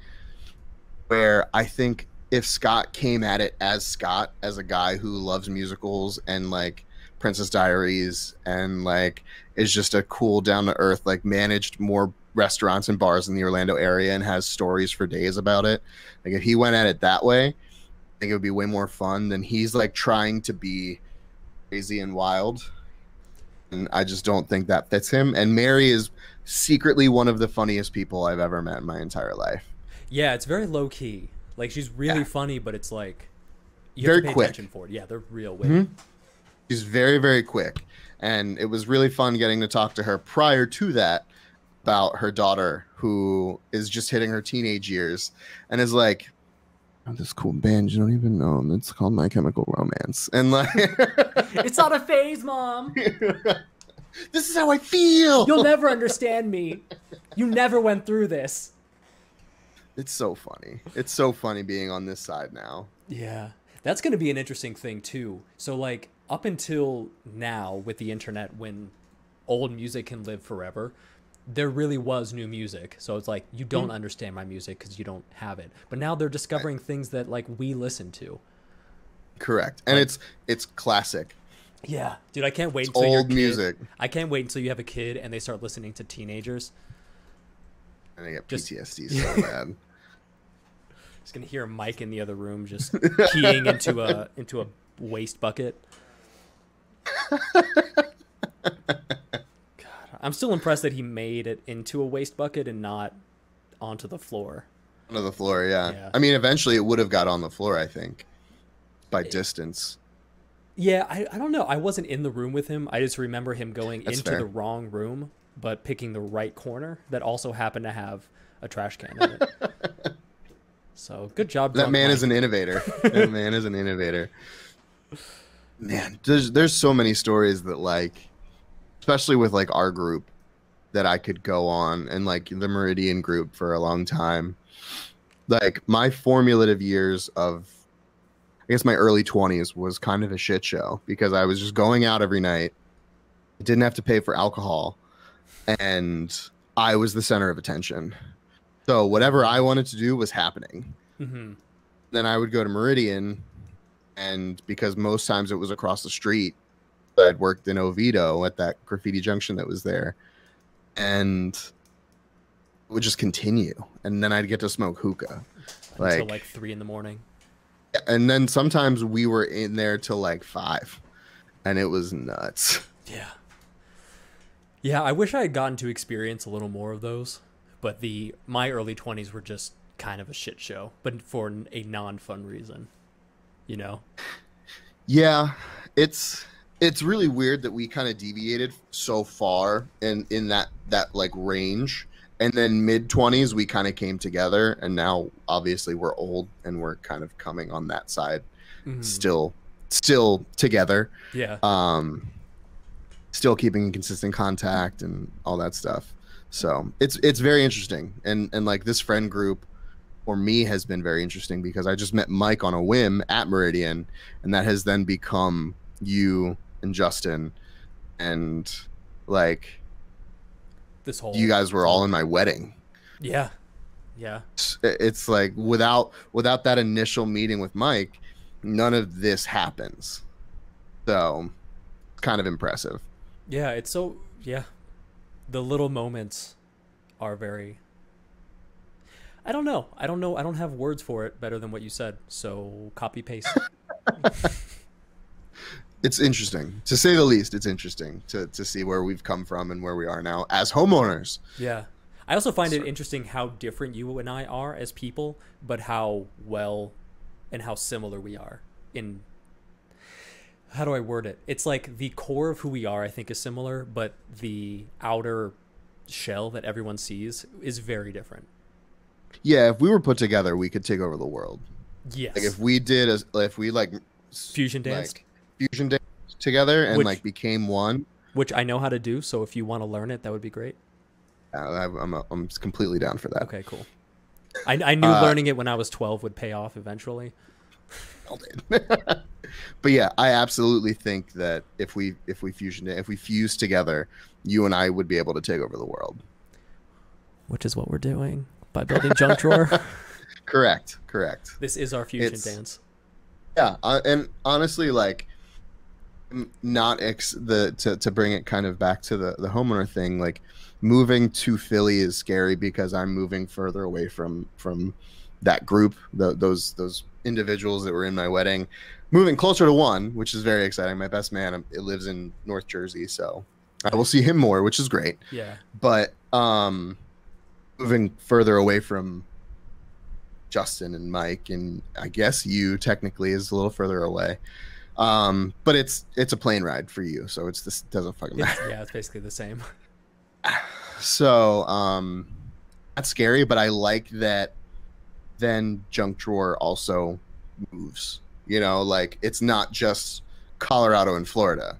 where I think if Scott came at it as Scott as a guy who loves musicals and like Princess Diaries and like is just a cool down to earth like managed more restaurants and bars in the Orlando area and has stories for days about it like if he went at it that way think it would be way more fun than he's like trying to be crazy and wild and I just don't think that fits him. And Mary is secretly one of the funniest people I've ever met in my entire life. Yeah, it's very low key. Like she's really Yeah. funny, but it's like You Very have to pay quick. attention for it. Yeah, they're real. Mhm. She's very, very quick. And it was really fun getting to talk to her prior to that about her daughter who is just hitting her teenage years and is like, "Oh, this cool band you don't even know. and It's called My Chemical Romance. And like it's not a phase, mom. this is how I feel. You'll never understand me. You never went through this. It's so funny. It's so funny being on this side now. Yeah. That's going to be an interesting thing too. So like up until now with the internet when old music can live forever, there really was new music. So it's like you don't mm. understand my music cuz you don't have it. But now they're discovering things that like we listen to. Correct. And it's it's classic. Yeah. Dude, I can't wait It's until your old kid- music. I can't wait until you have a kid and they start listening to teenagers. And I get Just- PTSD so bad. Just gonna hear Mike in the other room just peeing into a into a waste bucket. I'm still impressed that he made it into a waste bucket and not onto the floor. Onto the floor, yeah. Yeah. I mean, eventually it would have got on the floor, I think, by distance. Yeah, I, I don't know. I wasn't in the room with him. I just remember him going That's into fair. the wrong room, but picking the right corner that also happened to have a trash can in it. so good job. That man Mike. is an innovator. that man is an innovator. Man, there's there's so many stories that like, especially with like our group, that I could go on and like the Meridian group for a long time. Like my formative years of, I guess my early twenties was kind of a shit show because I was just going out every night, didn't have to pay for alcohol, and I was the center of attention. So whatever I wanted to do was happening Mhm. then I would go to Meridian, and because most times it was across the street, I'd worked in Oviedo at that graffiti junction that was there, and it would just continue. And then I'd get to smoke hookah, until like- like three in the morning. and then sometimes we were in there till like five, and it was nuts. Yeah. Yeah, I wish I had gotten to experience a little more of those, but the my early 20s were just kind of a shit show, but for a non-fun reason. You know? Yeah, it's it's really weird that we kind of deviated so far in in that that like range and then mid 20s we kind of came together and now obviously we're old and we're kind of coming on that side Mhm. still still together Yeah. um still keeping in consistent contact and all that stuff so it's it's very interesting and and like this friend group for me has been very interesting because i just met mike on a whim at meridian and that has then become you and justin and like This whole you guys were all in my wedding Yeah. Yeah. it's, it's like without without that initial meeting with mike none of this happens so kind of impressive Yeah, it's so yeah. The little moments are very I don't know. I don't know. I don't have words for it better than what you said. So copy paste. it's interesting to say the least it's interesting to, to see where we've come from and where we are now as homeowners Yeah. I also find it interesting how different you and I are as people, but how well and how similar we are in how do I word it? It's like the core of who we are I think is similar, but the outer shell that everyone sees is very different. yeah if we were put together we could take over the world Yes. like if we did as if we like Fusion dance, like, fusion dance together and Which- like became one which I know how to do, so if you want to learn it, that would be great. I, I'm, I'm completely down for that Okay, cool. I, I knew Uh, learning it when I was 12 would pay off eventually. But yeah i absolutely think that if we if we fusion if we fuse together you and i would be able to take over the world Which is what we're doing by building junk drawer. correct correct this is our fusion It's- dance. Yeah, uh, and honestly, like, not ex the to to bring it kind of back to the the homeowner thing. Like, moving to Philly is scary because I'm moving further away from from that group, the, those those individuals that were in my wedding. Moving closer to one, which is very exciting. My best man um, it lives in North Jersey, so I will see him more, which is great. Yeah. But um, moving further away from Justin and Mike, and I guess you technically is a little further away. Um, but it's it's a plane ride for you, so it's this doesn't fucking It's- matter. yeah, it's basically the same. So um, that's scary, but I like that. Then junk drawer also moves. You know, like it's not just Colorado and Florida.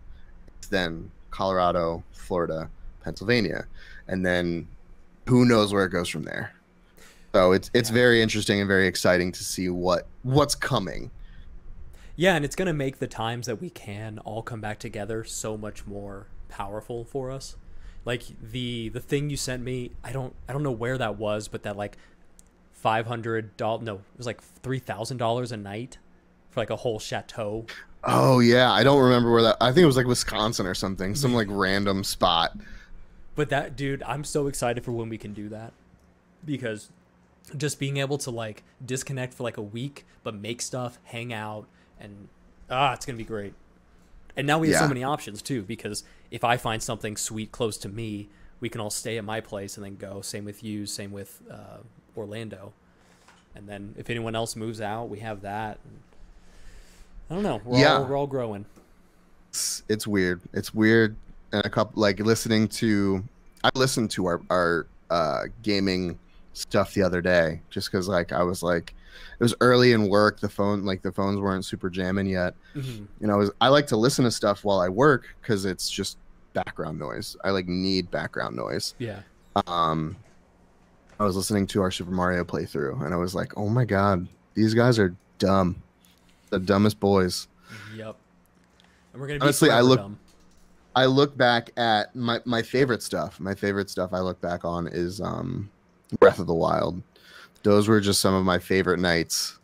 It's then Colorado, Florida, Pennsylvania, and then who knows where it goes from there. So it's it's Yeah. very interesting and very exciting to see what what's coming. Yeah, and it's gonna make the times that we can all come back together so much more powerful for us. Like the the thing you sent me, I don't I don't know where that was, but that like five hundred dollars no, it was like three thousand dollars a night for like a whole chateau. Oh yeah, I don't remember where that. I think it was like Wisconsin or something, some like random spot. But that dude, I'm so excited for when we can do that. Because just being able to like disconnect for like a week, but make stuff, hang out, and ah, it's gonna be great. And now we have so many options too, because if I find something sweet close to me, we can all stay at my place and then go. Same with you, same with uh, Orlando. And then if anyone else moves out, we have that. I don't know. We're Yeah. all we're all growing. it's, it's weird. It's weird. And a couple like listening to I listened to our our uh, gaming stuff the other day just because like I was like it was early in work. The phone like the phones weren't super jamming yet. Mhm. You know, I was I like to listen to stuff while I work because it's just background noise. I like need background noise. Yeah. Um, I was listening to our Super Mario playthrough and I was like, oh my god, these guys are dumb, the dumbest boys. Yep. And we're gonna be Honestly, I look- dumb. I look back at my my favorite stuff. My favorite stuff I look back on is um Breath of the Wild. Those were just some of my favorite nights.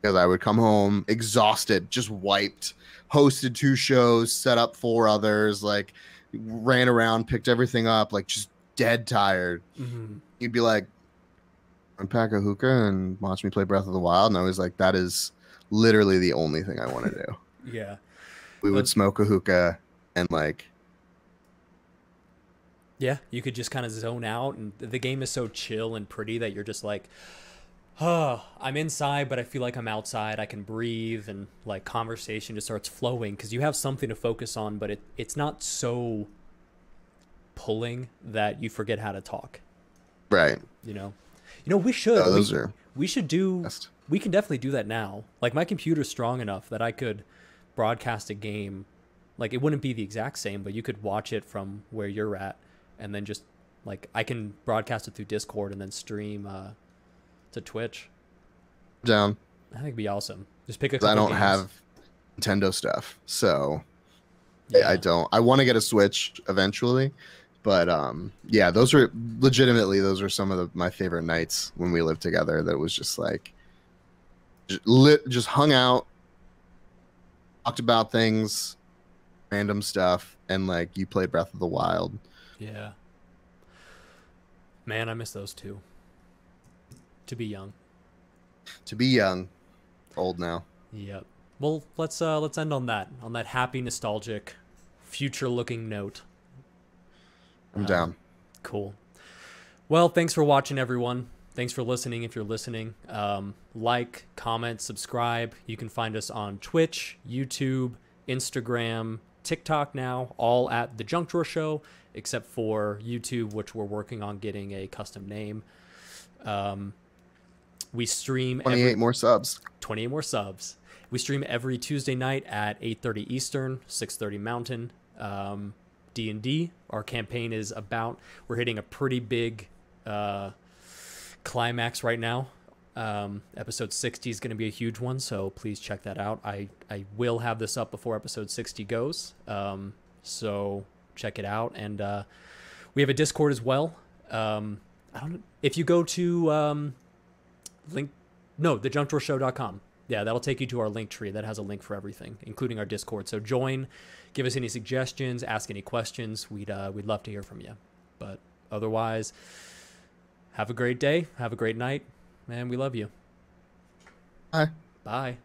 Because I would come home exhausted, just wiped, hosted two shows, set up four others, like ran around, picked everything up, like just dead tired. Mhm. You'd be like, unpack a hookah and watch me play Breath of the Wild. And I was like, that is literally the only thing I want to do Yeah. we would smoke a hookah and like Yeah, you could just kind of zone out, and the game is so chill and pretty that you're just like, oh, I'm inside, but I feel like I'm outside. I can breathe, and like conversation just starts flowing because you have something to focus on, but it, it's not so pulling that you forget how to talk. right You know, you know, we should. Oh, those we, are we should do. best. We can definitely do that now. Like my computer's strong enough that I could broadcast a game. Like it wouldn't be the exact same, but you could watch it from where you're at, and then just like I can broadcast it through Discord and then stream uh, to Twitch. down I think it'd be awesome. Just pick a I don't games. have Nintendo stuff, so Yeah. I don't. I want to get a Switch eventually, but um, yeah, those were legitimately those were some of the, my favorite nights when we lived together. That was just like just lit, just hung out, talked about things, random stuff, and like you played Breath of the Wild. Yeah. Man, I miss those two. To be young. To be young, old now. Yep. Well, let's uh let's end on that on that happy, nostalgic, future-looking note. I'm Um, down. Cool. Well, thanks for watching, everyone. Thanks for listening. If you're listening, um, like, comment, subscribe. You can find us on Twitch, YouTube, Instagram, TikTok now, all at the Junk Drawer Show, except for YouTube, which we're working on getting a custom name. Um, we stream every- 28 more subs. 28 more subs. We stream every Tuesday night at 8:30 Eastern, 6:30 Mountain. Um, D&D. Our campaign is about. We're hitting a pretty big uh, climax right now. Um, episode 60 is going to be a huge one, so please check that out. I I will have this up before episode 60 goes. Um, so check it out, and uh, we have a Discord as well. Um, I don't. know If you go to um, link no, thejunkdrawershow.com. Yeah, that'll take you to our link tree that has a link for everything, including our Discord. So join, give us any suggestions, ask any questions. We'd uh, we'd love to hear from you. But otherwise, have a great day, have a great night, and we love you. Bye. Bye.